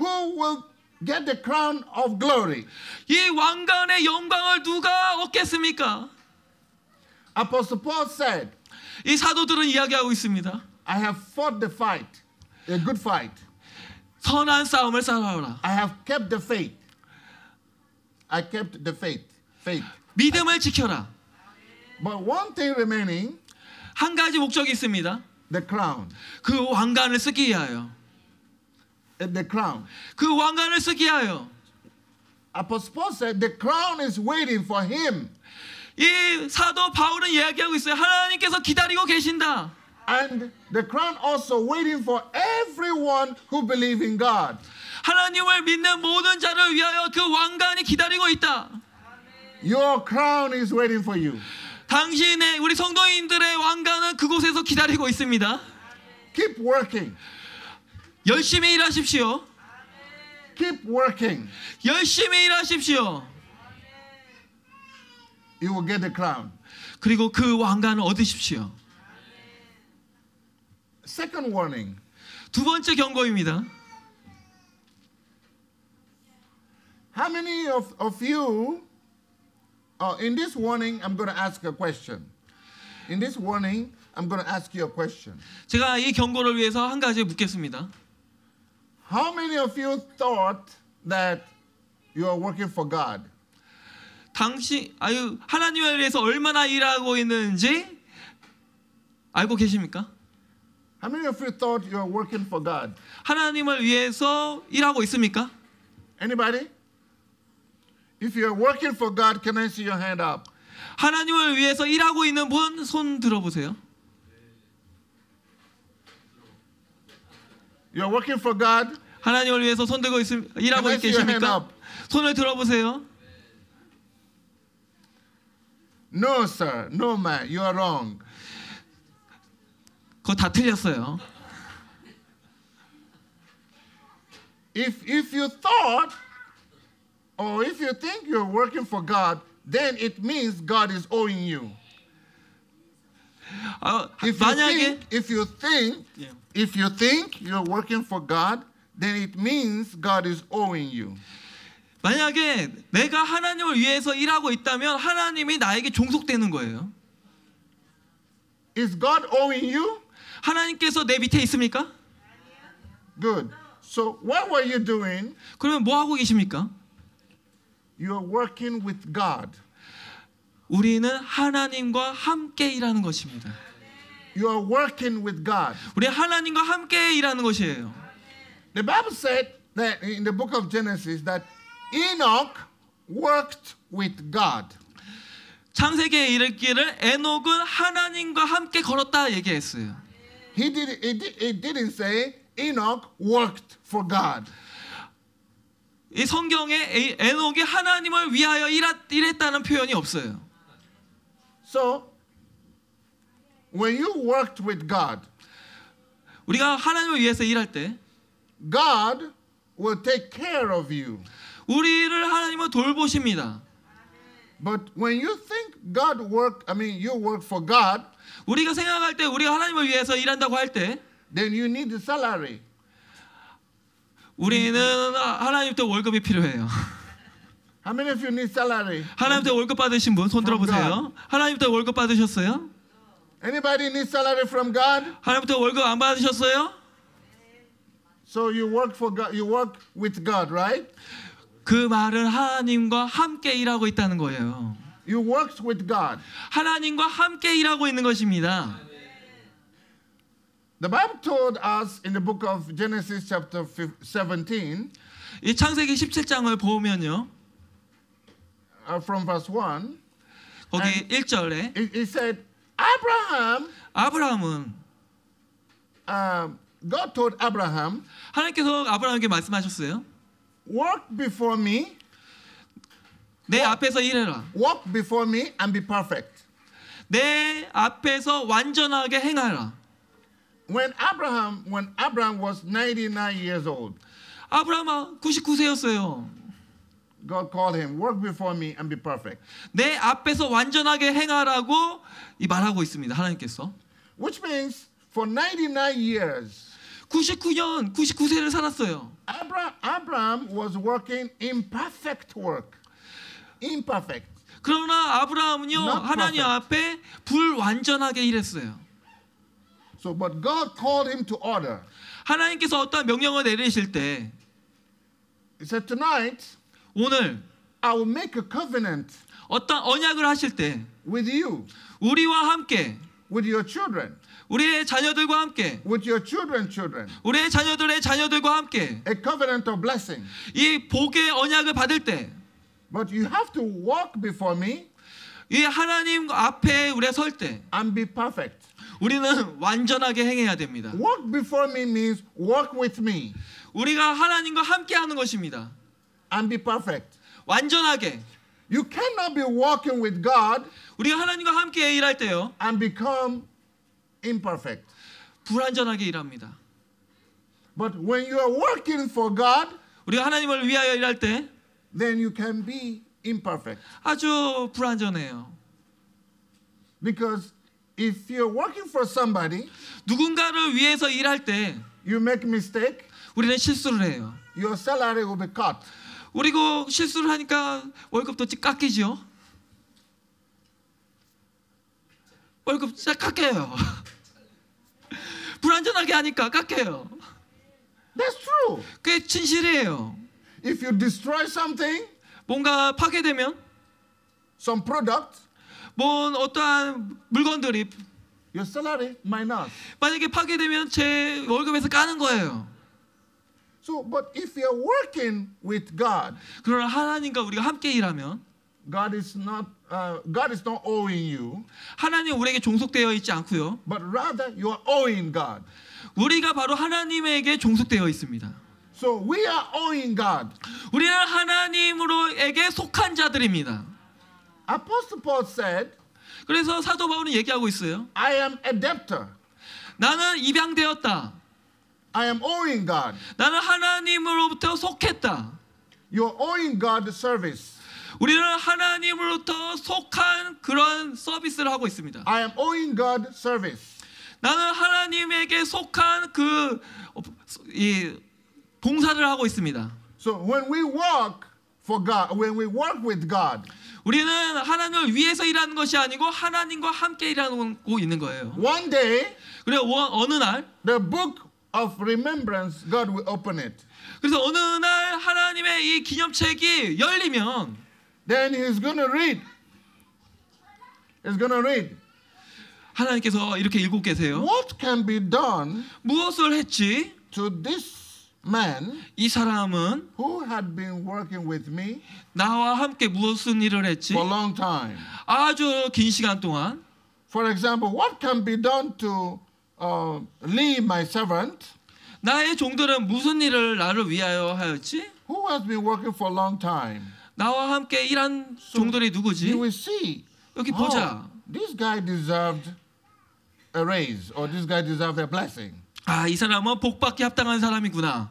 Who will get the crown of glory? 이 왕관의 영광을 누가 얻겠습니까? Apostle Paul said, 이 사도들은 이야기하고 있습니다. I have fought the fight, a good fight. 선한 싸움을 싸워라. I have kept the faith. I kept the faith. Faith. 믿음을 지켜라. But one thing remaining, 한 가지 목적이 있습니다. the crown. 그 왕관을 쓰기 위하여. Uh, The crown. 그 왕관을 쓰기 위하여. Apostle Paul said the crown is waiting for him. 이 사도 바울은 이야기하고 있어요. 하나님께서 기다리고 계신다. And the crown also waiting for everyone who believe in God. 하나님을 믿는 모든 자를 위하여 그 왕관이 기다리고 있다. Your crown is waiting for you. 당신의 우리 성도인들의 왕관은 그곳에서 기다리고 있습니다. Keep working. 열심히 일하십시오. Keep working. 열심히 일하십시오. You will get the crown. 그리고 그 왕관을 얻으십시오. Second warning. 두 번째 경고입니다. How many of, of you, oh, in this warning, I'm going to ask a question. In this warning, I'm going to ask you a question. 제가 이 경고를 위해서 한 가지 묻겠습니다. How many of you thought that you are working for God? 당신 아유 하나님을 위해서 얼마나 일하고 있는지 알고 계십니까? How many of you thought you are working for God? 하나님을 위해서 일하고 있습니까? Anybody? If you are working for God, can I see your hand up? 하나님을 위해서 일하고 있는 분 손 들어보세요. You are working for God. 하나님을 위해서 손 들고 있음 일하고 계십니까? 손을 들어보세요. No, sir. No, man. You are wrong. 그거 다 틀렸어요. If if you thought or if you think you're working for God, then it means God is owing you. 아, If you 만약에 think, if you think, 예. if you think you're working for God, then it means God is owing you. 만약에 내가 하나님을 위해서 일하고 있다면 하나님이 나에게 종속되는 거예요. Is God owing you? 하나님께서 내 밑에 있습니까? Good. So what were you doing? 그러면 뭐 하고 계십니까? You're working with God. 우리는 하나님과 함께 일하는 것입니다. You're working with God. 우리 하나님과 함께 일하는 것이에요. The Bible said that in the book of Genesis that Enoch worked with God. 창세기에 이르기를 에녹은 하나님과 함께 걸었다 얘기했어요. He did it, did- it didn't say Enoch worked for God. 이 성경에 에- 에녹이 하나님을 위하여 일하, 일했다는 표현이 없어요. So when you worked with God, 우리가 하나님을 위해서 일할 때 God will take care of you. 우리를 하나님은 돌보십니다. But when you think God work, I mean you work for God, 우리가 생각할 때 우리가 하나님을 위해서 일한다고 할 때 then you need the salary. 우리는 하나님부터 월급이 필요해요. How many of you need salary? 하나님부터 월급 받으신 분 손 들어보세요. 하나님부터 월급 받으셨어요? Anybody need salary from God? 하나님부터 월급 안 받으셨어요? So you work for God, you work with God, right? 그 말은 하나님과 함께 일하고 있다는 거예요. You worked with God. 하나님과 함께 일하고 있는 것입니다. The Bible told us in the book of Genesis chapter fif- 17 이 창세기 17장을 보면요. uh, from verse 1, 거기 1절에 it, it said, Abraham, 아브라함은 uh, God told Abraham, 하나님께서 아브라함에게 말씀하셨어요. walk before me, 내 앞에서 일해라. walk before me and be perfect. 내 앞에서 완전하게 행하라. When Abraham, when Abraham was 99 years old, 아브라함아 99세였어요. God called him, work before me and be perfect. 내 앞에서 완전하게 행하라고 이 말하고 있습니다. 하나님께서. Which means for 99 years, 99년 99세를 살았어요. Abraham, Abraham was working imperfect work. Imperfect. 그러나 아브라함은요 하나님. 앞에 불완전하게 일했어요. So, but God called him to order. 하나님께서 어떠한 명령을 내리실 때 He said, Tonight, 오늘 I will make a covenant 어떤 언약을 하실 때 with you, 우리와 함께 with your children, 우리의 자녀들과 함께 with your children's children. 우리의 자녀들의 자녀들과 함께 A covenant of blessing. 이 복의 언약을 받을 때 이 But you have to walk before me 하나님 앞에 우리가 설 때 and be perfect. 우리는 완전하게 행해야 됩니다. Walk before me means walk with me 우리가 하나님과 함께 하는 것입니다. and be perfect. 완전하게 You cannot be walking with God 우리가 하나님과 함께 일할 때요 and become imperfect. 불완전하게 일합니다. But when you are working for God, 우리가 하나님을 위하여 일할 때 then you can be imperfect. 아주 불완전해요. Because if you're working for somebody, 누군가를 위해서 일할 때 you make mistake, 우리는 실수를 해요. your salary will be cut. 우리고 실수를 하니까 월급도 찌- 깎이죠. 월급 진짜 깎여요. 불완전하게 하니까 깎여요. That's true. 그게 진실이에요. If you destroy something, 뭔가 파괴되면 some product, 뭔 어떠한 물건들이 your salary minus. 만약에 파괴되면 제 월급에서 까는 거예요. So, but if you're working with God, 그러나 하나님과 우리가 함께 일하면 God is not uh, God is not owing you, 하나님 우리에게 종속되어 있지 않고요. but rather you are owing God. 우리가 바로 하나님에게 종속되어 있습니다. So we are owing God. 우리는 하나님으로에게 속한 자들입니다. Apostle Paul said, 그래서 사도 바울은 얘기하고 있어요. I am a debtor. 나는 입양되었다. I am owing God. 나는 하나님으로부터 속했다. You're owing God service. 우리는 하나님으로부터 속한 그런 서비스를 하고 있습니다. I am owing God service. 나는 하나님에게 속한 그 이 봉사를 하고 있습니다. So when we work for God, when we work with God, 우리는 하나님을 위해서 일하는 것이 아니고 하나님과 함께 일하고 있는 거예요. one day 그래 워- 어느 날 the book of remembrance, God will open it. 그래서 어느 날 하나님의 이 기념책이 열리면 Then He's going to read. He's going to read. 하나님께서 이렇게 읽고 계세요. What can be done 무엇을 했지? to this man 이 사람은 who had been working with me 나와 함께 무슨 일을 했지? for a long time? 아주 긴 시간 동안 For example, what can be done to uh, Lee, my servant, 나의 종들은 무슨 일을 나를 위하여 하였지? who has been working for a long time? 나와 함께 일한 종들이 You 누구지? will see. 여기 Oh, 보자. this guy deserved a raise, or this guy deserved a blessing. 아, 이 사람은 복받기 합당한 사람이구나.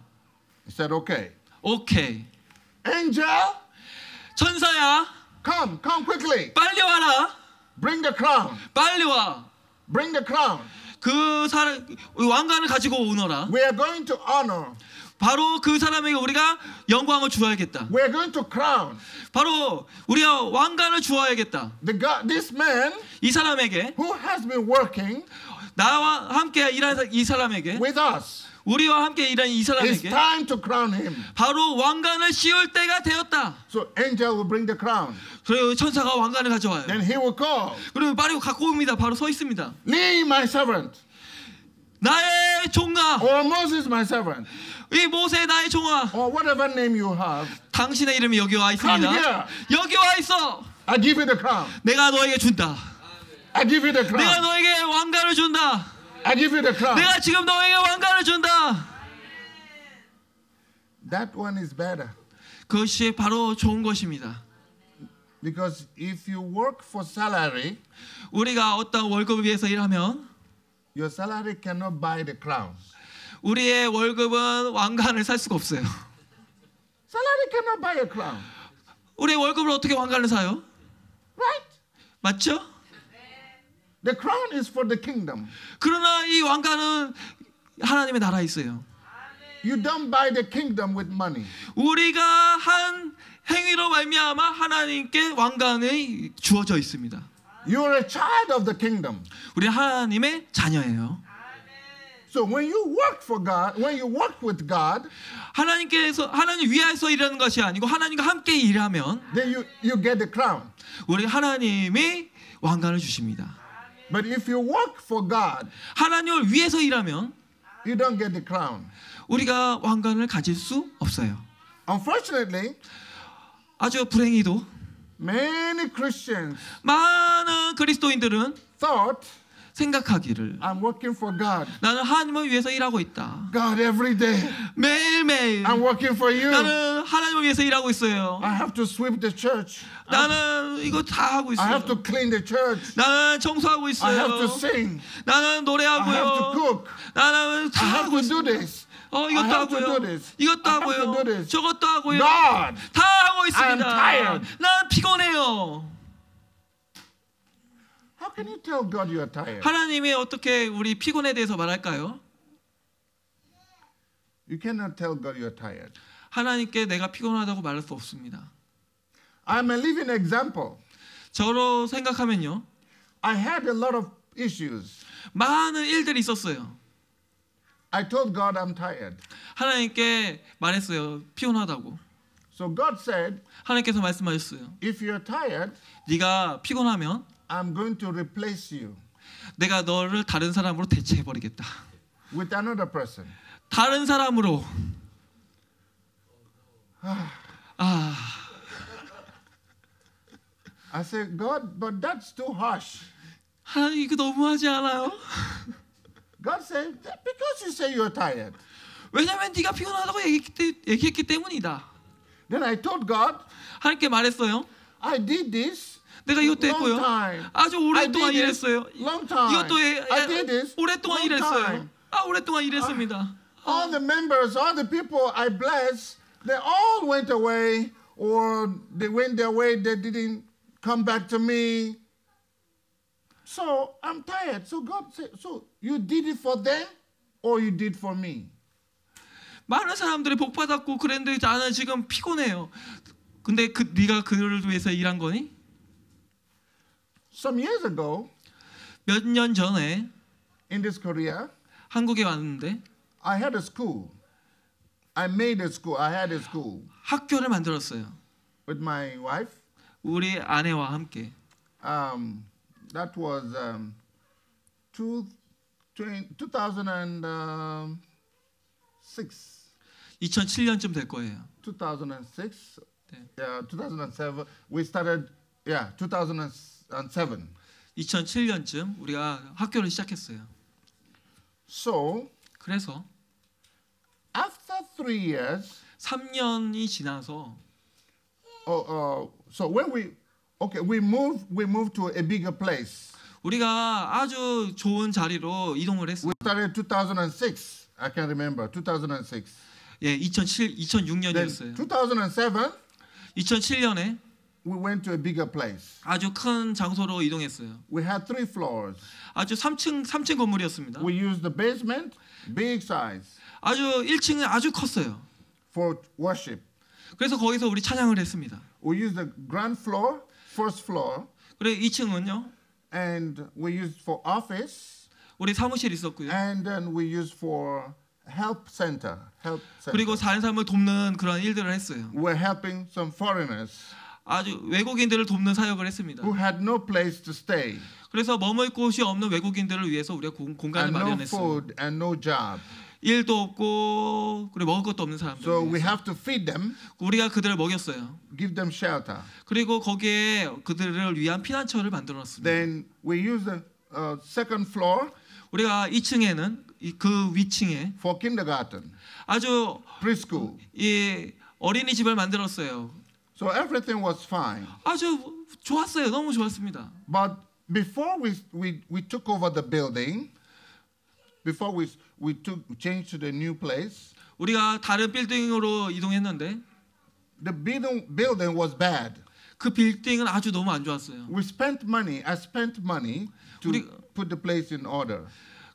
He said, "Okay, 오케이. angel, 천사야, come, come quickly, 빨리 와라. bring the crown, 빨리 와. bring the crown. 그 사람 왕관을 가지고 오너라. We are going to honor. 바로 그 사람에게 우리가 영광을 주어야겠다. We are going to crown 바로 우리가 왕관을 주어야겠다. the God, this man 이 사람에게 who has been working 나와 함께 일한 사- 이 사람에게 with us. 우리와 함께 일한 이 It's 사람에게 time to crown him. 바로 왕관을 씌울 때가 되었다. So angel will bring the crown. 그리고 천사가 왕관을 가져와요. Then he will call, 그리고 빨리 갖고 옵니다. 바로 서 있습니다. Lee, my servant, 나의 종아, or Moses, my servant, 이 모세 나의 종아, or whatever name you have. 당신의 이름이 여기 와 Come 있습니다. here. 여기 와 있어. I give you the crown. 내가 너에게 준다. I give you the 내가 crown. 너에게 왕관을 준다. I give you the crown. 내가 지금 너에게 왕관을 준다. That one is better. 그것이 바로 좋은 것입니다. Because if you work for salary, 우리가 어떤 월급을 위해서 일하면 your salary cannot buy the crown. 우리의 월급은 왕관을 살 수가 없어요. Salary cannot buy a crown. 우리의 월급을 어떻게 왕관을 사요? Right? 맞죠? The crown is for the kingdom. 그러나 이 왕관은 하나님의 나라에 있어요. You don't buy the kingdom with money. 우리가 한 행위로 말미암아 하나님께 왕관이 주어져 있습니다. You're a child of the kingdom. 우리 하나님의 자녀예요. So when you work for God, when you work with God, 하나님께서 하나님 위하여서 일하는 것이 아니고 하나님과 함께 일하면 then you, you get the crown. 우리 하나님이 왕관을 주십니다. But if you work for God, 하나님을 위해서 일하면 you don't get the crown. 우리가 왕관을 가질 수 없어요. Unfortunately, 아주 불행히도 many Christians 많은 그리스도인들은 thought, 생각하기를 I'm working for God. 나는 하나님을 위해서 일하고 있다. God, every day, 매일매일 I'm working for you. 나는 하나님을 위해서 일하고 있어요. I have to sweep the church. 나는 이거 다 하고 I have 있어요. to clean the church. 나는 청소하고 I have to 있어요. sing. 나는 I have to 노래하고요. cook. 나는 다 I have 하고 to do 있어요. this. 어 I 이것도 have to 하고요. do this. 이것도 하고요. 저것도 하고요. God, 다 하고 I'm 있습니다. tired. 난 피곤해요. How can you tell God you are tired? 하나님이 어떻게 우리 피곤에 대해서 말할까요? You cannot tell God you are tired. 하나님께 내가 피곤하다고 말할 수 없습니다. I'm a living example. 저로 생각하면요. I had a lot of issues. 많은 일들이 있었어요. I told God I'm tired. 하나님께 말했어요. 피곤하다고. So God said, 하나님께서 말씀하셨어요. if you're tired, 네가 피곤하면 I'm going to replace you 내가 너를 다른 사람으로 대체해 버리겠다. with another person. 다른 사람으로. 아, I said, God, but that's too harsh. 하나님 이거 너무하지 않아요? God said, because you say you're tired. 왜냐면 네가 피곤하다고 얘기했기, 때- 얘기했기 때문이다. Then I told God, 하나님께 말했어요. I did this 내가 이것도 했고요. 아주 오랫동안 일했어요. 이것도 해, 오랫동안 일했어요. 아 오랫동안 일했습니다. All the members, all the people I blessed, they all went away, or they went their way, they didn't come back to me. So I'm tired. So God said, So you did it for them, or you did for me? 많은 사람들이 복 받았고 그랬는데 나는 지금 피곤해요. 근데 그 네가 그들을 위해서 일한 거니? Some years ago, 몇 년 전에 in this Korea, 한국에 왔는데 I had a school. I made a school. I had a school 학교를 만들었어요. with my wife. 우리 아내와 함께. Um, that was um, two, twen- 2006. 2007년쯤 될 거예요. 2006. 네. Yeah, 2007. We started, yeah, 2007. 2007년쯤 우리가 학교를 시작했어요. So, 그래서 after three years, 3년이 지나서 oh, uh, so when we, okay, we moved, we moved to a bigger place. 우리가 아주 좋은 자리로 이동을 했어요. We started 2006. I can remember 2006. 예, 2007, Then 2006년이었어요. 2007, 2007년에 we went to a bigger place. 아주 큰 장소로 이동했어요. We had three floors. 아주 3층 3층 건물이었습니다. We used the basement, big size, 아주 1층은 아주 컸어요. for worship. 그래서 거기서 우리 찬양을 했습니다. We used the ground floor, first floor, 그래 2층은요. and we used for office, 우리 사무실 있었고요. and then we used for help center. Help center. 그리고 다른 사람을 돕는 그런 일들을 했어요. We're helping some foreigners 아주 외국인들을 돕는 사역을 했습니다. who had no place to stay, 그래서 머물 곳이 없는 외국인들을 위해서 우리가 공, 공간을 and no 마련했어요. food, and no job. 일도 없고 그리고 먹을 것도 없는 사람들. So we have to feed them, 우리가 그들을 먹였어요. give them shelter. 그리고 거기에 그들을 위한 피난처를 만들었습니다. Then we use the uh, second floor 우리가 2층에는 그 위층에 for kindergarten, 아주 preschool. 이 어린이집을 만들었어요. So everything was fine. 아주 좋았어요. 너무 좋았습니다. But before we, we, we took over the building, before we, we took changed to the new place, 우리가 다른 빌딩으로 이동했는데 the building, building was bad. 그 빌딩은 아주 너무 안 좋았어요. We spent money, I spent money to 우리- put the place in order.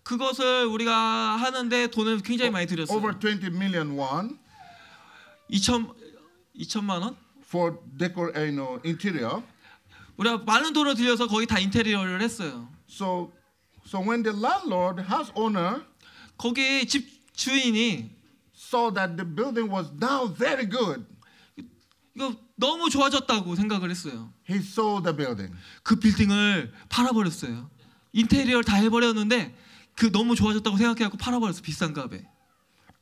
그것을 우리가 하는데 돈을 굉장히 많이 들였어요. Over 20 million won 2천 2천만 원? for decor, uh, you know, interior. 우리가 많은 돈을 들여서 거기 다 인테리어를 했어요. So, so when the landlord, house owner, 거기 집 주인이 saw that the building was now very good, 이거 너무 좋아졌다고 생각을 했어요. he sold the building. 그 빌딩을 팔아버렸어요. 인테리어를 다 해버렸는데 그 너무 좋아졌다고 생각해갖고 팔아버렸어 비싼 값에.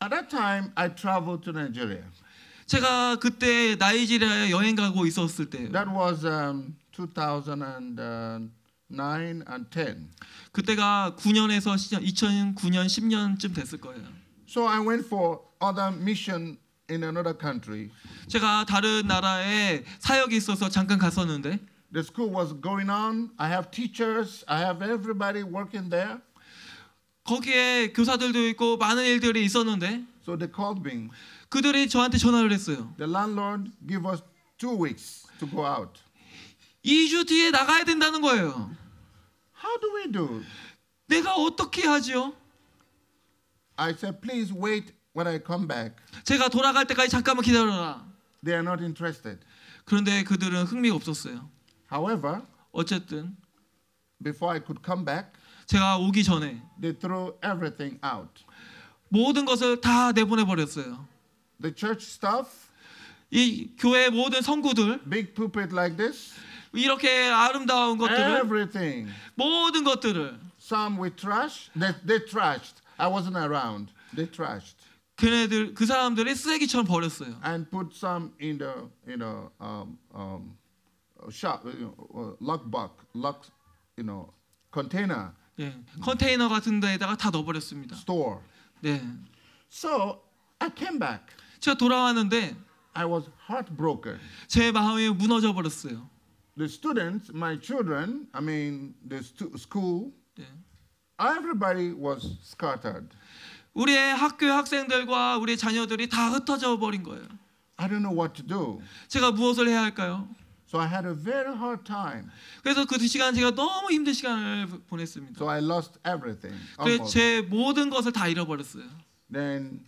At that time, I traveled to Nigeria. 제가 그때 나이지리아에 여행 가고 있었을 때 That was um, 2009 and 10. 그때가 9년에서 2009년 10년쯤 됐을 거예요. So I went for other mission in another country. 제가 다른 나라에 사역이 있어서 잠깐 갔었는데 The school was going on. I have teachers. I have everybody working there. 거기에 교사들도 있고 많은 일들이 있었는데 So they called me. 그들이 저한테 전화를 했어요. The landlord give us two weeks to go out. 2주 뒤에 나가야 된다는 거예요. How do we do? 내가 어떻게 하지요? I said, please wait when I come back. 제가 돌아갈 때까지 잠깐만 기다려라. They are not interested. 그런데 그들은 흥미가 없었어요. However, 어쨌든 before I could come back, 제가 오기 전에 they threw everything out. 모든 것을 다 내보내 버렸어요. The church stuff, 이 교회 모든 성구들 big pulpit like this, 이렇게 아름다운 것들을 everything. 모든 것들을 Some with trash. They, they trashed. I wasn't around. They trashed 그네들 그 사람들이 쓰레기처럼 버렸어요. and put some in the you know um, um, shop, you know, uh, lock box, lock, you know, container 예, 컨테이너 같은 데다가 다 넣어버렸습니다. store. 네, So I came back. 제가 돌아왔는데 I was heartbroken. 제 마음이 무너져 버렸어요. The students, my children, I mean the school, 네. everybody was scattered. 우리의 학교 학생들과 우리 자녀들이 다 흩어져 버린 거예요. I don't know what to do. 제가 무엇을 해야 할까요? So I had a very hard time. 그래서 그두 시간 제가 너무 힘든 시간을 보냈습니다. So I lost everything. 그래서. 제 모든 것을 다 잃어버렸어요. Then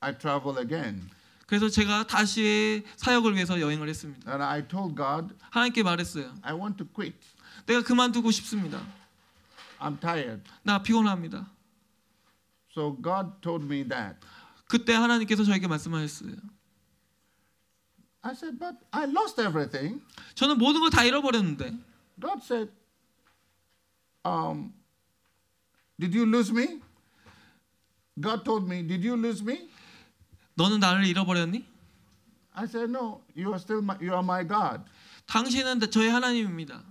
I traveled again. 그래서 제가 다시 사역을 위해서 여행을 했습니다. And I told God, 하나님께 말했어요. I want to quit. 내가 그만두고 싶습니다. I'm tired. 나 피곤합니다. So God told me that. 그때 하나님께서 저에게 말씀하셨어요. I said, but I lost everything. 저는 모든 걸 다 잃어버렸는데 God said, um, did you lose me? God told me, did you lose me? 너는 나를 잃어버렸니? I said, no, you are still my, you are my God. 당신은 저의 하나님입니다.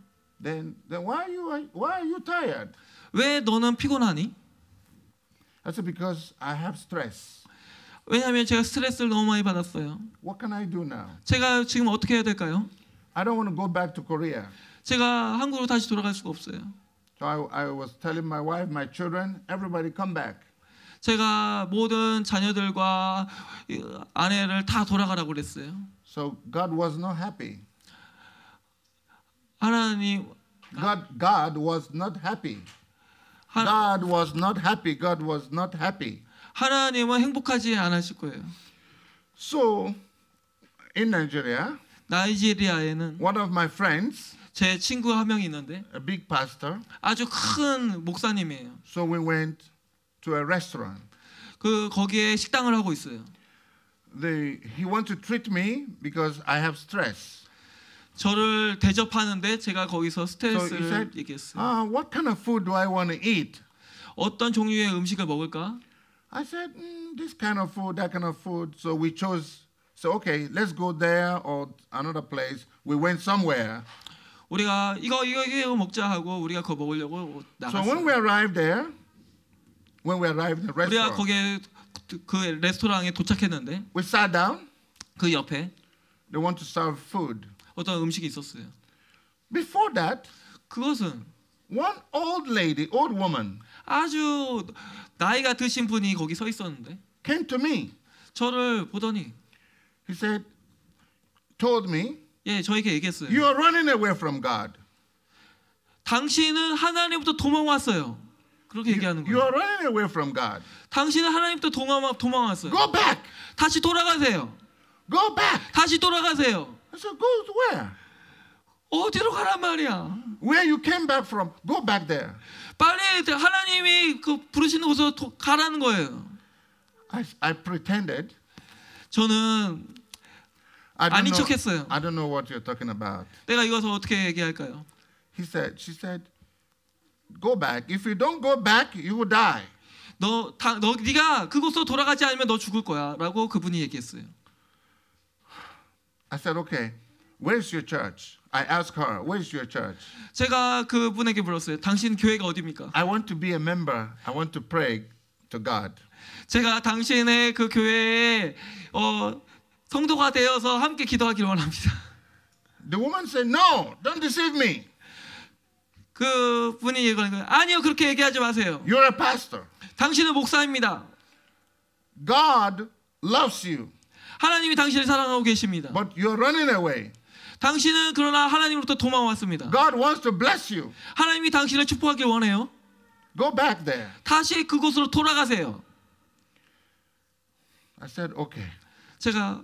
Then, then why are you why are you tired? 왜 너는 피곤하니? I said, because I have stress. 왜냐하면 제가 스트레스를 너무 많이 받았어요. What can I do now? 제가 지금 어떻게 해야 될까요? I don't want to go back to Korea. 제가 한국으로 다시 돌아갈 수가 없어요. So I, I was telling my wife, my children, everybody come back. 제가 모든 자녀들과 이 아내를 다 돌아가라고 그랬어요. So God was not happy. 하나님 God, God was not happy. 하, God was not happy. God was not happy. 하나님은 행복하지 않으실 거예요. So in Nigeria, 나이지리아에는 one of my friends, 제 친구 한 명이 있는데 a big pastor, 아주 큰 목사님이에요. so we went to a restaurant. 그 거기에 식당을 하고 있어요. They, he wanted to treat me because I have stress. 저를 대접하는데 제가 거기서 So 스트레스를 said, 얘기했어요. ah, what kind of food do I want to eat? 어떤 종류의 음식을 먹을까? I said, mm, this kind of food, that kind of food. So we chose, so okay, let's go there or another place. We went somewhere. 우리가 이거 이거 이거 먹자 하고 우리가 그거 먹으려고 So when we 나갔어요. arrived there, when we arrived in the 우리가 restaurant, 거기에 그- 그 레스토랑에 도착했는데 we sat down. 그 옆에 They want to serve food. 어떤 음식이 있었어요. Before that, 그것은 one old lady, old woman, 아주 나이가 드신 분이 거기 서 있었는데 came to me. 저를 보더니 He said, told me, 예 저에게 얘기했어요. you are running away from God. 당신은 하나님부터 도망왔어요. 그렇게 얘기하는 You 거예요. are running away from God. 당신은 하나님부터 도망 도망왔어요. Go back. 다시 돌아가세요. Go back. 다시 돌아가세요. I said, go where? 어디로 가란 말이야? Where you came back from? Go back there. 빨리 하나님이 그 부르시는 곳으로 도- 가라는 거예요. I, I pretended. 저는 I 아닌 know, 척했어요. I don't know what you're talking about. 내가 이것을 어떻게 얘기할까요? He said, she said, go back. If you don't go back, you will die. 너, 다, 너 네가 그곳으로 돌아가지 않으면 너 죽을 거야라고 그분이 얘기했어요. I said, okay, where's your church? I asked her, where's your church? 제가 그분에게 물었어요. 당신 교회가 어디입니까? I want to be a member. I want to pray to God. 제가 당신의 그 교회에 어, 성도가 되어서 함께 기도하기를 원합니다. The woman said, no, don't deceive me. 그 분이 얘기하는. 아니요 그렇게 얘기하지 마세요. You're a pastor. 당신은 목사입니다. God loves you, 하나님이 당신을 사랑하고 계십니다. but you're running away. 당신은 그러나 하나님으로부터 도망왔습니다. God wants to bless you. 하나님이 당신을 축복하길 원해요. Go back there. 다시 그곳으로 돌아가세요. I said, okay. 제가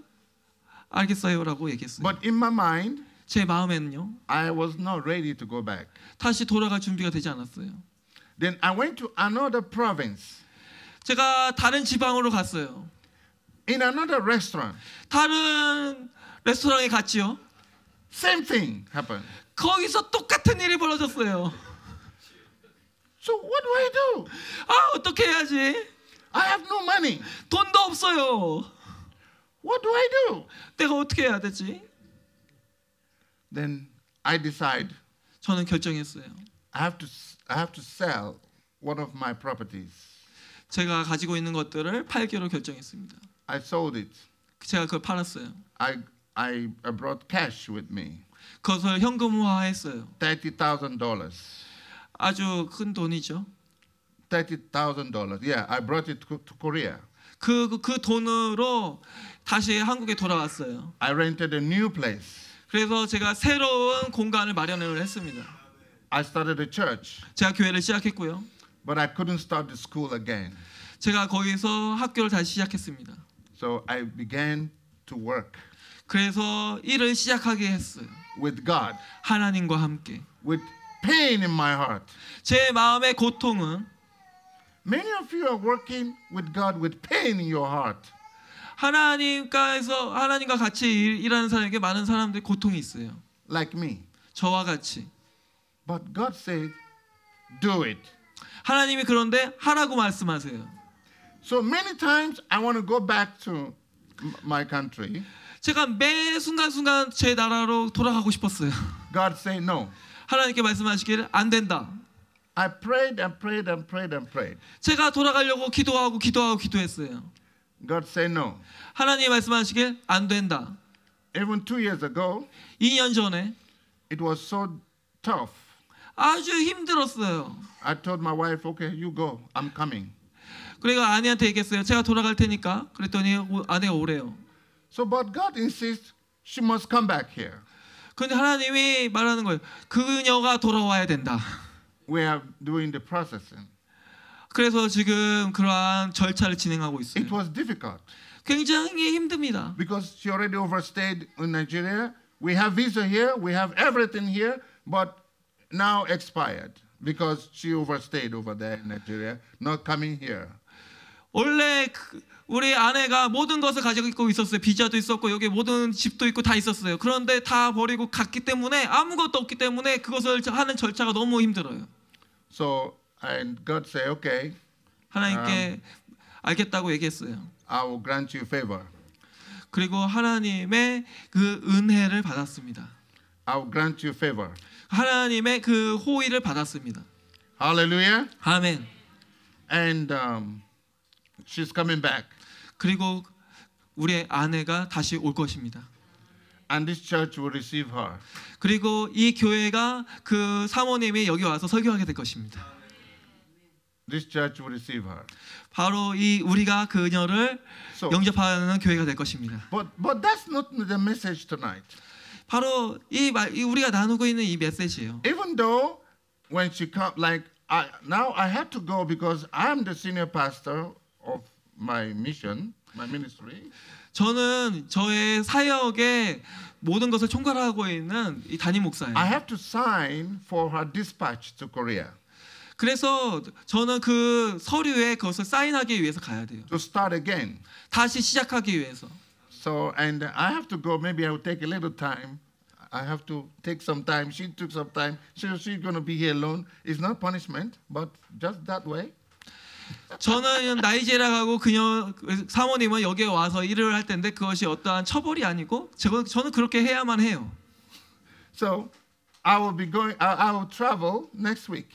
알겠어요라고 얘기했어요. But in my mind, 제 마음에는요. I was not ready to go back. 다시 돌아갈 준비가 되지 않았어요. Then I went to another province, 제가 다른 지방으로 갔어요. in another restaurant. 다른 레스토랑에 갔지요. Same thing happened. 거기서 똑같은 일이 벌어졌어요. So what do I do? 아 어떻게 해야지? I have no money. 돈도 없어요. What do I do? 내가 어떻게 해야 되지? Then I decide 저는 결정했어요. I have to I have to sell one of my properties. 제가 가지고 있는 것들을 팔기로 결정했습니다. I sold it. 제가 그걸 팔았어요. I I, brought cash with me. 그것을 현금화했어요. Thirty thousand dollars. 아주 큰 돈이죠. thirty thousand dollars. Yeah, I brought it to, to Korea. 그, 그, 그 돈으로 다시 한국에 돌아왔어요. I rented a new place. 그래서 제가 새로운 공간을 마련을 했습니다. I started a church, 제가 교회를 시작했고요. but I couldn't start the school again. 제가 거기서 학교를 다시 시작했습니다. So I began to work 그래서 일을 시작하게 했어요. with God, 하나님과 함께. with pain in my heart. 제 마음의 고통은 Many of you are working with God with pain in your heart. 하나님과에서 하나님과 같이 일, 일하는 사람에게 많은 사람들이 고통이 있어요. like me. 저와 같이. But God said, do it. 하나님이 그런데 하라고 말씀하세요. So many times I want to go back to my country. 제가 매 순간순간 제 나라로 돌아가고 싶었어요. God said, no. 하나님께 말씀하시기를 안 된다. I prayed and prayed and prayed and prayed. 제가 돌아가려고 기도하고 기도하고 기도했어요. God said, no. 하나님 말씀하시길 안 된다. Even two years ago, 2년 전에 it was so tough. 아주 힘들었어요. I told my wife, okay, you go. I'm coming. 그래서 아내한테 얘기했어요. 제가 돌아갈 테니까. 그랬더니 오- 아내가 오래요. So, but God insists she must come back here. 근데 하나님이 말하는 거예요. 그녀가 돌아와야 된다. We are doing the processing. 그래서 지금 그러한 절차를 진행하고 있어요. It was difficult 굉장히 힘듭니다. because she already overstayed in Nigeria. We have visa here, we have everything here, but now expired because she overstayed over there in Nigeria, not coming here. 원래 그- 우리 아내가 모든 것을 가지고 있었어요. 비자도 있었고 여기 모든 집도 있고 다 있었어요. 그런데 다 버리고 갔기 때문에 아무것도 없기 때문에 그것을 하는 절차가 너무 힘들어요. So, and God said, okay, 하나님께 알겠다고 얘기했어요. I will grant you favor. 그리고 하나님의 그 은혜를 받았습니다. I will grant you favor. 하나님의 그 호의를 받았습니다. Hallelujah. 아멘. And um, she's coming back. 그리고 우리 아내가 다시 올 것입니다. And this church will receive her. 그리고 이 교회가 그 사모님이 여기 와서 설교하게 될 것입니다. This church will receive her. 바로 이 우리가 그녀를 So, 영접하는 교회가 될 것입니다. but but that's not the message tonight. 바로 이, 말, 이 우리가 나누고 있는 이 메시지예요. Even though when she come, like I, now I had to go because I'm the senior pastor of my mission, my ministry. 저는 저의 사역의 모든 것을 총괄하고 있는 이 담임 목사예요. I have to sign for her dispatch to Korea 그래서 저는 그 서류에 그것을 사인하기 위해서 가야 돼요. to start again. 다시 시작하기 위해서. So and I have to go. Maybe I will take a little time. I have to take some time. She took some time. So she's going to be here alone. It's not punishment, but just that way. 저는 나이지리아 가고 그녀 사모님은 여기에 와서 일을 할 텐데 그것이 어떠한 처벌이 아니고 저- 저는 그렇게 해야만 해요. So I will be going. I, I will travel next week.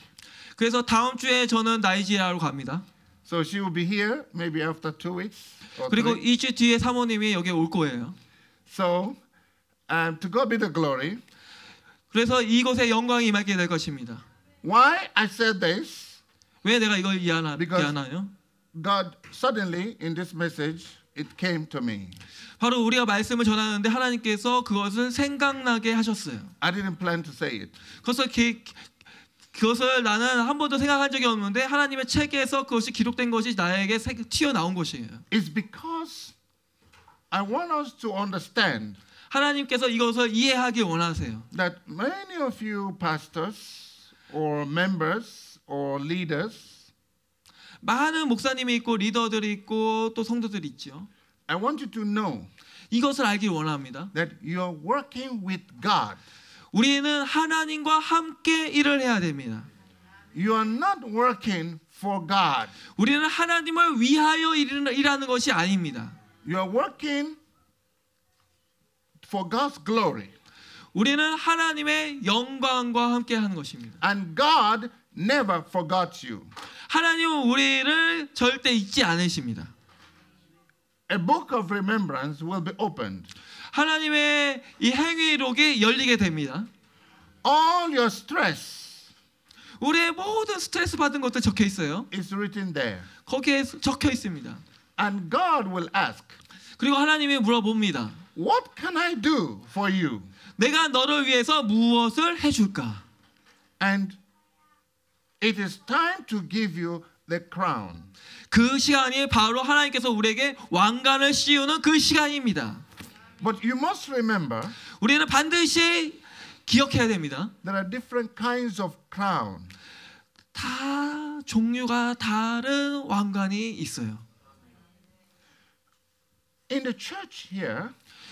그래서 다음 주에 저는 나이지리아로 갑니다. So she will be here maybe after two weeks. 그리고 three. 2주 뒤에 사모님이 여기에 올 거예요. So um, to God be the glory. 그래서 이곳에 영광이 임하게 될 것입니다. Why I said this? 왜 내가 이걸 이해하나, Because- 이해하나요? God suddenly in this message it came to me. 바로 우리가 말씀을 전하는데 하나님께서 그것을 생각나게 하셨어요. I didn't plan to say it. 그것을 기, 그것을 나는 한 번도 생각한 적이 없는데 하나님의 책에서 그것이 기록된 것이 나에게 새- 튀어나온 것이에요. It's because I want us to understand 하나님께서 이것을 이해하기 원하세요. that many of you pastors or members or leaders, 많은 목사님이 있고 리더들이 있고 또 성도들이 있죠. I want you to know 이것을 알기 원합니다. that you are working with God. 우리는 하나님과 함께 일을 해야 됩니다. You are not working for God. 우리는 하나님을 위하여 일하는 것이 아닙니다. You are working for God's glory. 우리는 하나님의 영광과 함께 하는 것입니다. And God never forgot you. 하나님은 우리를 절대 잊지 않으십니다. A book of remembrance will be opened. 하나님의 이 행위록이 열리게 됩니다. All your stress, 우리의 모든 스트레스 받은 것들 적혀 있어요. It's written there. 거기에 적혀 있습니다. And God will ask, 그리고 하나님이 물어봅니다. What can I do for you? 내가 너를 위해서 무엇을 해줄까? And it is time to give you the crown. 그 시간이 바로 하나님께서 우리에게 왕관을 씌우는 그 시간입니다. But you must remember 우리는 반드시 기억해야 됩니다. there are different kinds of crown. 다 종류가 다른 왕관이 있어요. In the church here,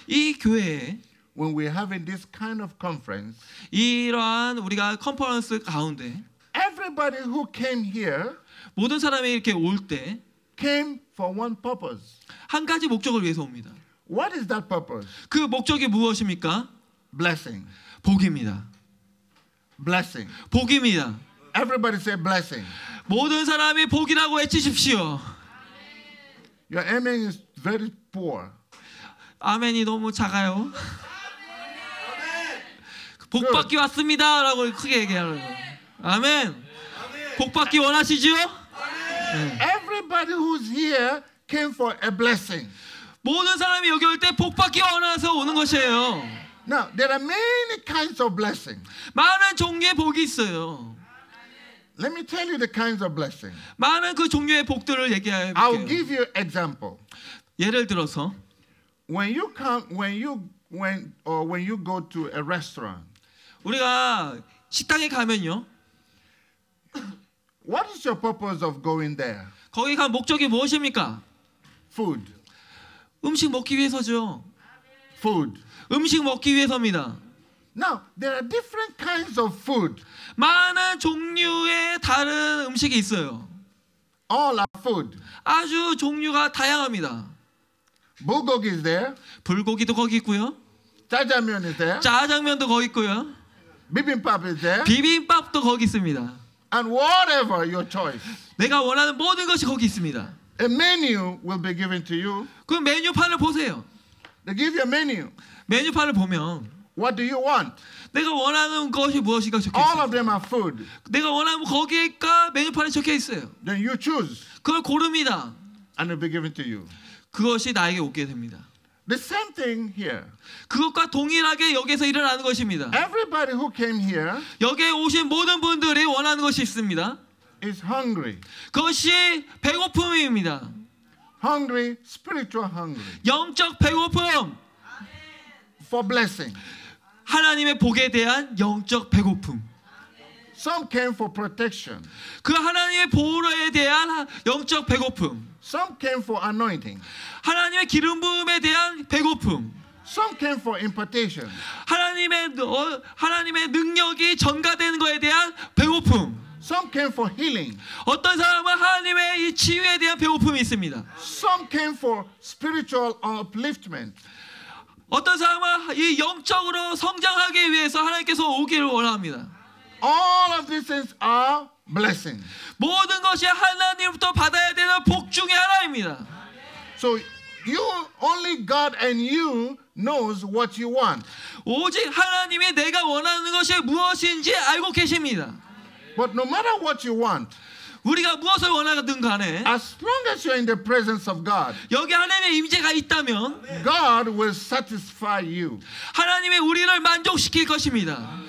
이 교회에 when we're having this kind of conference, 이러한 우리가 컨퍼런스 가운데 everybody who came here 모든 사람이 이렇게 올때한 came for one purpose. 가지 목적을 위해서 옵니다. What is that purpose? 그 목적이 무엇입니까? Blessing. 복입니다. Blessing. 복입니다. Everybody say blessing. 모든 사람이 복이라고 외치십시오. Your amen is very poor. 아멘이 너무 작아요. 복 받기 왔습니다라고 크게 얘기하는 거. 아멘. 복 받기 원하시죠? Everybody who's here came for a blessing. 모든 사람이 여기 올 때 복 받기 원해서 오는 것이에요. Now, there are many kinds of blessing. 많은 종류의 복이 있어요. Let me tell you the kinds of blessing. 많은 그 종류의 복들을 얘기해 I'll give you example. 예를 들어서 When you come, when you when or when you go to a restaurant, 우리가 식당에 가면요. what is your purpose of going there? 거기 간 목적이 무엇입니까? Food. 음식 먹기 위해서죠. Food. 음식 먹기 위해서입니다. Now, there are different kinds of food. 많은 종류의 다른 음식이 있어요. All are food. 아주 종류가 다양합니다. Bulgogi is there. 불고기도 거기 있고요. Jajangmyeon is there. 짜장면도 거기 있고요. Bibimbap is there. 비빔밥도 거기 있습니다. And whatever your choice. 내가 원하는 모든 것이 거기 있습니다. A menu will be given to you. 그 메뉴판을 보세요. They give you a menu. 메뉴판을 보면 What do you want? 내가 원하는 것이 무엇인가 적혀 All 있어요. of them are food. 내가 원하는 거기가 메뉴판에 적혀 있어요. Then you choose 그걸 고릅니다. and it will be given to you. 그것이 나에게 오게 됩니다. The same thing here. 그것과 동일하게 여기서 일어나는 것입니다. Everybody who came here 여기에 오신 모든 분들이 원하는 것이 있습니다. Is hungry. 그것이 배고픔입니다. Hungry, spiritual hungry 영적 배고픔. for blessing. 하나님의 복에 대한 영적 배고픔. Some came for protection. 그 하나님의 보호에 대한 영적 배고픔. Some came for anointing. 하나님의 기름 부음에 대한 배고픔. Some came for impartation. 하나님의 어, 하나님의 능력이 전가되는 것에 대한 배고픔. Some came for healing. 어떤 사람은 하나님의 이 치유에 대한 배고픔이 있습니다. Some came for spiritual upliftment. 어떤 사람은 이 영적으로 성장하기 위해서 하나님께서 오기를 원합니다. All of these things are blessing. 모든 것이 하나님부터 받아야 되는 복 중의 하나입니다. So you only God and you knows what you want. 오직 하나님이 내가 원하는 것이 무엇인지 알고 계십니다. But no matter what you want, 우리가 무엇을 원하든 간에 as long as you're in the presence of God, 여기 하나님의 임재가 있다면 God will satisfy you. 하나님이 우리를 만족시킬 것입니다.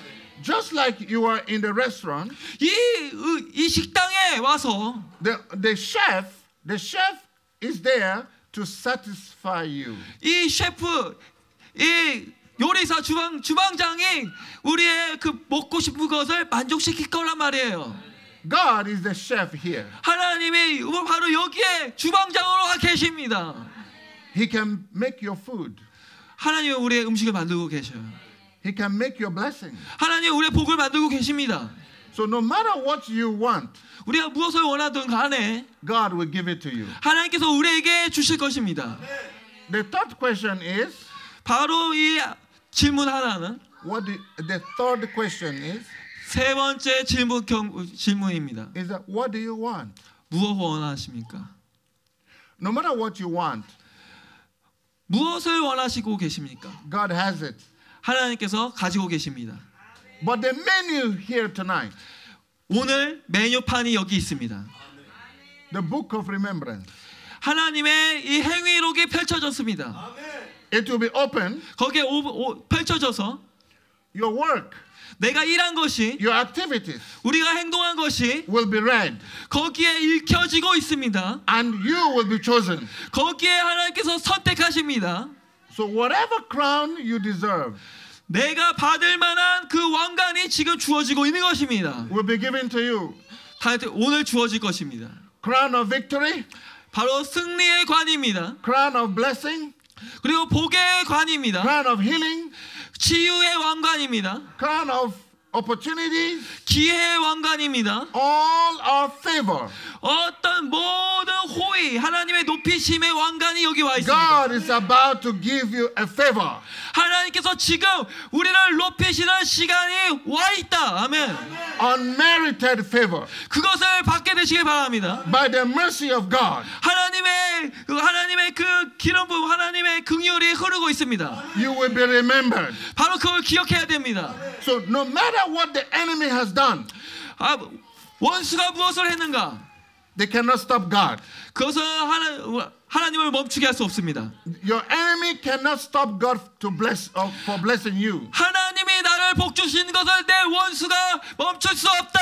Just like you are in the restaurant, 이, 의- 이 식당에 와서 the, the chef, the chef is there to satisfy you. 이 셰프, 이 요리사 주방 주방장이 우리의 그 먹고 싶은 것을 만족시킬 거란 말이에요. God is the chef here. 하나님이 바로 여기에 주방장으로 가 계십니다. He can make your food. 하나님은 우리의 음식을 만들고 계셔요. He can make your blessing. 하나님 우리의 복을 만들고 계십니다. So no matter what you want, 우리가 무엇을 원하든 간에 God will give it to you. 하나님께서 우리에게 주실 것입니다. The third question is, 바로 이 질문 하나는 what the, the third question is, 세 번째 질문 경, 질문입니다. is that what do you want? 무엇 원하십니까? No matter what you want, 무엇을 원하시고 계십니까? God has it. 하나님께서 가지고 계십니다. But the menu here tonight, 오늘 메뉴판이 여기 있습니다. The book of remembrance. 하나님의 이 행위록이 펼쳐졌습니다. It will be open. 거기에 오, 오, 펼쳐져서 Your work, 내가 일한 것이 your activities 우리가 행동한 것이 will be read, 거기에 읽혀지고 있습니다. and you will be chosen. 거기에 하나님께서 선택하십니다. So, whatever crown you deserve 내가 받을 만한 그 왕관이 지금 주어지고 있는 것입니다. will be given to you. 다 오늘 주어질 것입니다. Crown of victory, 바로 승리의 관입니다. crown of blessing, 그리고 복의 관입니다. crown of healing, 치유의 왕관입니다. crown of opportunities, 기회의 왕관입니다. all are favor. 어떤 모든 호의 하나님의 높이심의 왕관이 여기 와 있습니다. God is about to give you a favor. 하나님께서 지금 우리를 높이시는 시간이 와 있다. 아멘. Unmerited favor. 그것을 받게 되시길 바랍니다. By the mercy of God, 하나님의 그 하나님의 그 기름 부음 하나님의 긍휼이 흐르고 있습니다. you will be remembered. 바로 그걸 기억해야 됩니다. So, no matter what the enemy has done, 아, 원수가 무엇을 했는가? they cannot stop God. 그것은 하나, 하나님을 멈추게 할 수 없습니다. Your enemy cannot stop God to bless uh, for blessing you. 하나님이 나를 복 주신 것을 내 원수가 멈출 수 없다.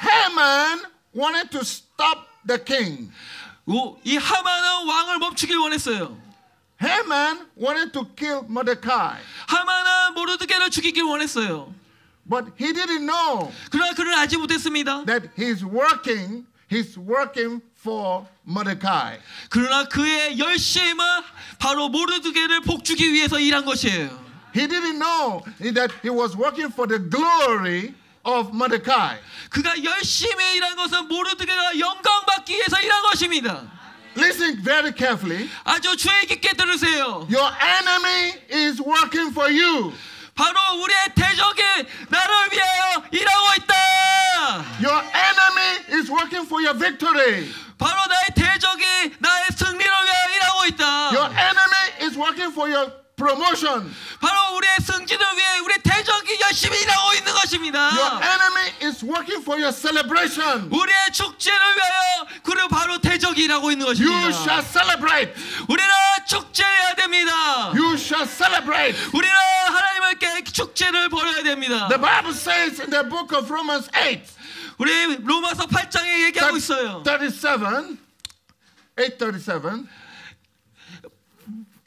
Haman wanted to stop the king. 오, 이 하만은 왕을 멈추길 원했어요. Haman wanted to kill Mordecai, 하만은 모르드게를 죽이길 원했어요. but he didn't know 그러나 그는 알지 못했습니다. that he's working. He's working for Mordecai. 그러나 그의 열심은 바로 모르드게를 복주기 위해서 일한 것이에요. He didn't know that he was working for the glory of Mordecai. 그가 열심히 일한 것은 모르드게가 영광 받기 위해서 일한 것입니다. Listen very carefully. 아주 주의 깊게 들으세요. Your enemy is working for you. 바로 우리의 대적이 나를 위하여 일하고 있다. Your enemy is working for your victory. 바로 나의 대적이 나의 승리를 위하여 일하고 있다. Your enemy is working for your promotion. 바로 우리의 승진을 위해 우리 대적이 열심히 일하고 있는 것입니다. Your enemy is working for your celebration. 우리의 축제를 위하여 그리고 바로 대적이 일하고 있는 You 것입니다. shall celebrate. 우리는 축제해야 됩니다. You shall celebrate. 우리는 하나님을 깨 축제를 벌여야 됩니다. The Bible says in the book of Romans 8, 우리 로마서 8장에 얘기하고 있어요. 37, 837,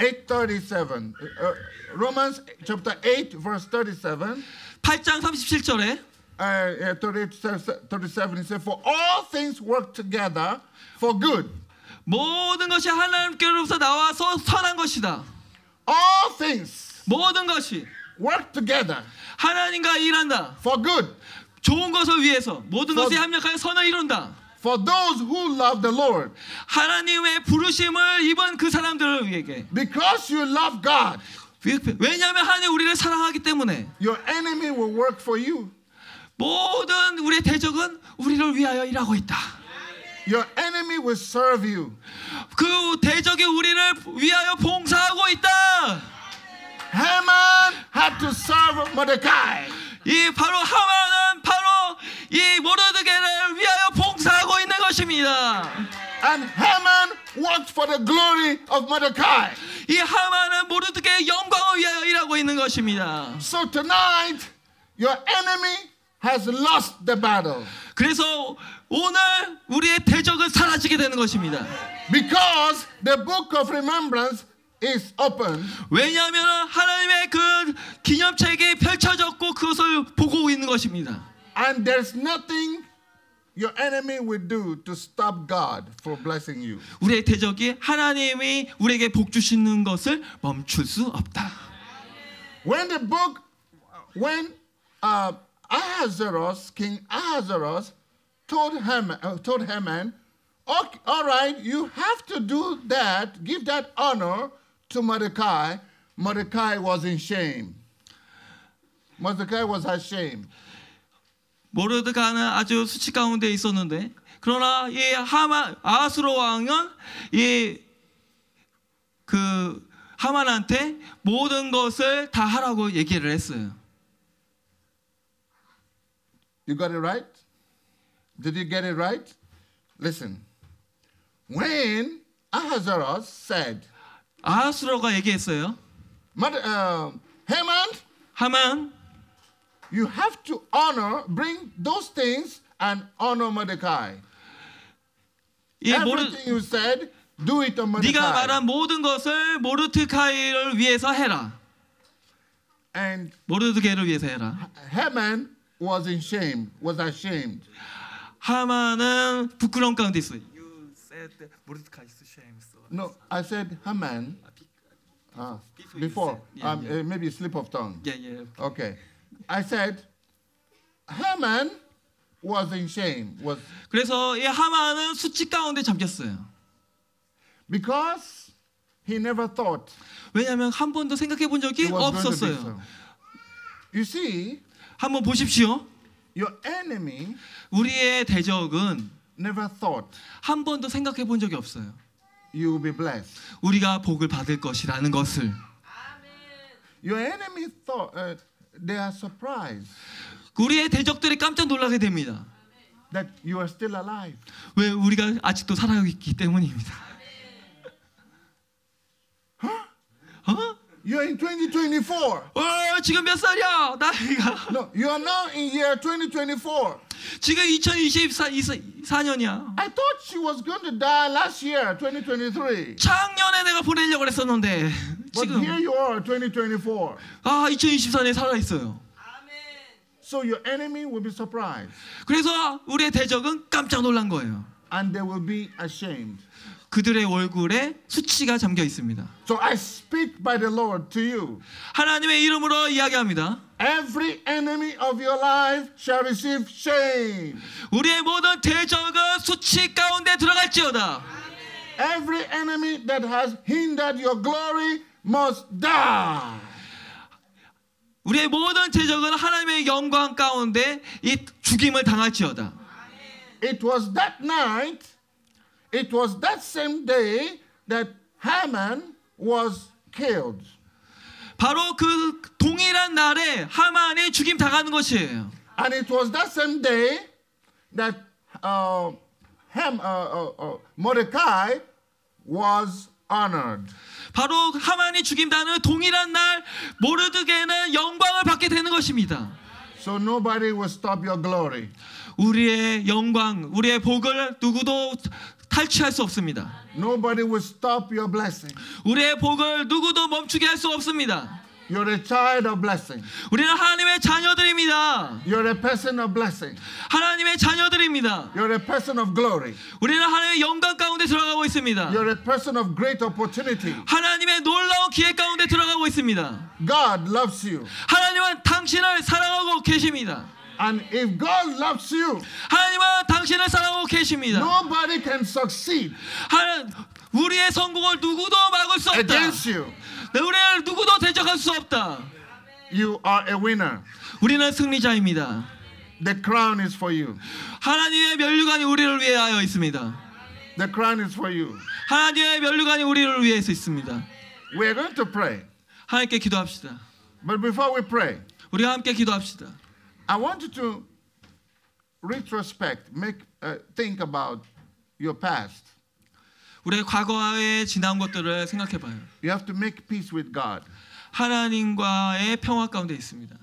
837, uh, Romans chapter 8, verse 37. 8장 37절에 uh, yeah, 38, 37, it says, For all things work together for good. 모든 것이 하나님께로부터 나와서 선한 것이다. All things 모든 것이 work together 하나님과 일한다. for good 좋은 것을 위해서 모든 For- 것이 합력하여 선을 이룬다. For those who love the Lord. 하나님의 부르심을 입은 그 사람들을 위해 Because you love God, 왜냐하면 하나님 우리를 사랑하기 때문에 your enemy will work for you. 모든 우리의 대적은 우리를 위하여 일하고 있다. Your enemy will serve you. 그 대적이 우리를 위하여 봉사하고 있다. Haman had to serve Mordecai. 이 바로 하만은 바로 이 모르드게를 And Haman worked for the glory of Mordecai. 이 하만은 모르드게의 영광을 위하여 일하고 있는 것입니다. So tonight, your enemy has lost the battle. 그래서 오늘 우리의 대적은 사라지게 되는 것입니다. Because the book of remembrance is open 왜냐하면 하나님의 그 기념책이 펼쳐졌고 그것을 보고 있는 것입니다. and there's nothing your enemy will do to stop God for blessing you. 우리의 대적이 하나님이 우리에게 복 주시는 것을 멈출 수 없다. When the book, when uh, Ahasuerus, King Ahasuerus, told Haman, uh, told Haman, "Ok- all right, you have to do that, give that honor to Mordecai. Mordecai was in shame. Mordecai was ashamed. 모르드가는 아주 수치 가운데 있었는데 그러나 이 하만 아수로 왕은 이 그 하만한테 모든 것을 다 하라고 얘기를 했어요. You got it right? Did you get it right? Listen. When Ahasuerus said, 아하스로가 얘기했어요. "Mother- uh, Haman, 하만 you have to honor, bring those things and honor Mordecai. 이 모르 Everything you said, do it on 네가 Mordecai. 말한 모든 것을 모르드카이를 위해서 해라. And 모르드게를 위해서 해라. Haman was ashamed, was ashamed. 하만은 부끄러운 가운데 있어요. You said 모르드카이's shame. So. No, I said Haman uh, before. Yeah, um, yeah. uh, maybe slip of tongue. 예, 예. Okay. I said Haman was in shame was 그래서 이 하만은 수치 가운데 잠겼어요. because he never thought 왜냐하면 한 번도 생각해 본 적이 없었어요. so. You see, 한번 보십시오. your enemy 우리의 대적은 never thought 한 번도 생각해 본 적이 없어요. you will be blessed. 우리가 복을 받을 것이라는 것을 Your enemy thought uh, they are surprised 우리의 대적들이 깜짝 놀라게 됩니다. that you are still alive. 왜 우리가 아직도 살아있기 때문입니다. 어? You're in 2024. 어, 지금 몇 살이야? 나이가 No, you are now in year 2024. 지금 2024년이야. I thought she was going to die last year, 2023. 작년에 내가 보내려고 했었는데 But here 지금 you are, 2024. 아 2024년에 살아 있어요. So your enemy will be surprised 그래서 우리의 대적은 깜짝 놀란 거예요. and they will be ashamed. 그들의 얼굴에 수치가 잠겨 있습니다. So I speak by the Lord to you. 하나님의 이름으로 이야기합니다. Every enemy of your life shall receive shame. 우리의 모든 대적은 수치 가운데 들어갈지어다. Every enemy that has hindered your glory must die. 우리의 모든 대적은 하나님의 영광 가운데 이 죽임을 당할지어다. It was that night, it was that same day that Haman was killed. 바로 그 동일한 날에 하만이 죽임 당하는 것이에요. And it was that same day that uh, Ham, uh, uh, uh, Mordecai was honored. 바로 하만이 죽임 당하는 동일한 날 모르드게는 영광을 받게 되는 것입니다. So nobody will stop your glory. 우리의 영광, 우리의 복을 누구도 탈취할 수 없습니다. Nobody will stop your blessing. 우리의 복을 누구도 멈추게 할 수 없습니다. You're a child of blessing. 우리는 하나님의 자녀들입니다. You're a person of blessing. 하나님의 자녀들입니다. You're a person of glory. 우리는 하나님의 영광 가운데 들어가고 있습니다. You're a person of great opportunity. 하나님의 놀라운 기회 가운데 들어가고 있습니다. God loves you. 하나님은 당신을 사랑하고 계십니다. And if God loves you, 하나님은 당신을 사랑하고 계십니다. nobody can succeed 하나, 우리의 성공을 누구도 막을 수 없다. against you. 네, 우리를 누구도 대적할 수 없다. You are a winner. 우리는 승리자입니다. The crown is for you. 하나님의 면류관이 우리를 위하여 있습니다. The crown is for you. 하나님의 면류관이 우리를 위해서 있습니다. We're going to pray. 하나님께 기도합시다. But before we pray, 우리가 함께 기도합시다. I want you to retrospect, make uh, think about your past. 우리의 과거에 지난 것들을 생각해 봐요. You have to make peace with God. 하나님과의 평화 가운데 있습니다.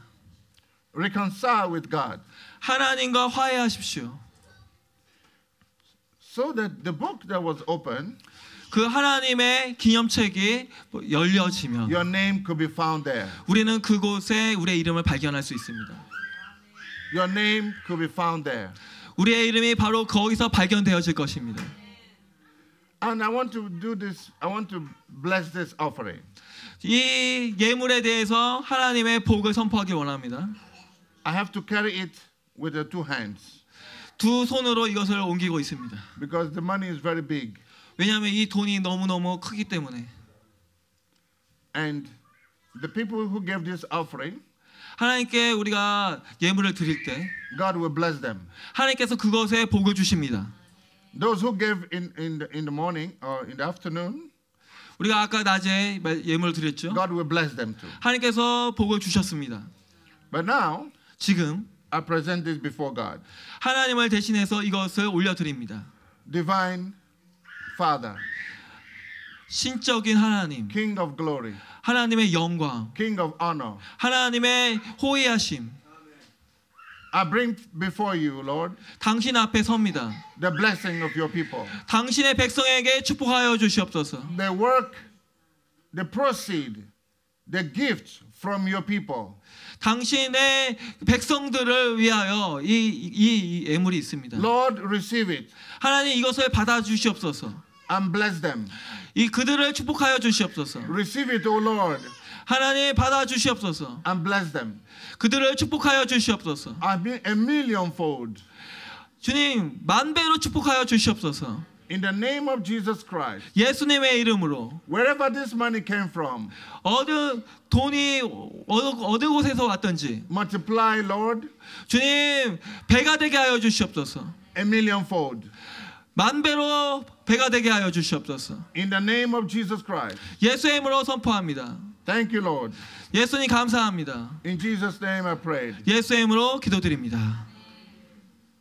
Reconcile with God. 하나님과 화해하십시오. So that the book that was open, 그 하나님의 기념책이 열려지면 your name could be found there. 우리는 그곳에 우리의 이름을 발견할 수 있습니다. Your name could be found there. 우리의 이름이 바로 거기서 발견되어질 것입니다. And I want to do this, I want to bless this offering. 이 예물에 대해서 하나님의 복을 선포하기 원합니다. I have to carry it with the two hands 두 손으로 이것을 옮기고 있습니다. because the money is very big. 왜냐하면 이 돈이 너무 너무 크기 때문에 And the people who gave this offering, 하나님께 우리가 예물을 드릴 때 God will bless them. 하나님께서 그것에 복을 주십니다. Those who gave in, in, the, in the morning or in the afternoon, 우리가 아까 낮에 예물을 드렸죠. God will bless them too. 하나님께서 복을 주셨습니다. But now, 지금 I present this before God. 하나님을 대신해서 이것을 올려 드립니다. Divine Father, 신적인 하나님, King of glory, 하나님의 영광, King of honor, 하나님의 호의하심, I bring before you, Lord, 당신 앞에 섭니다. the blessing of your people. 당신의 백성에게 축복하여 주시옵소서. The work, the proceed, the gift from your people. 당신의 백성들을 위하여 이, 이, 이 애물이 있습니다. Lord, receive it 하나님 이것을 받아 주시옵소서. and bless them. 이 그들을 축복하여 주시옵소서. Receive it, O Lord, 하나님 받아 주시옵소서. and bless them. 그들을 축복하여 주시옵소서. I mean a millionfold. 주님 만 배로 축복하여 주시옵소서. In the name of Jesus Christ, 예수님의 이름으로 wherever this money came from, 어느 돈이 어느, 어느 곳에서 왔던지 multiply, Lord, 주님 배가 되게 하여 주시옵소서. a millionfold. 만 배로 배가 되게 하여 주시옵소서. In the name of Jesus Christ. 예수의 이름으로 선포합니다. Thank you, Lord. 예수님 감사합니다. In Jesus' name I prayed. 예수의 이름으로 기도드립니다.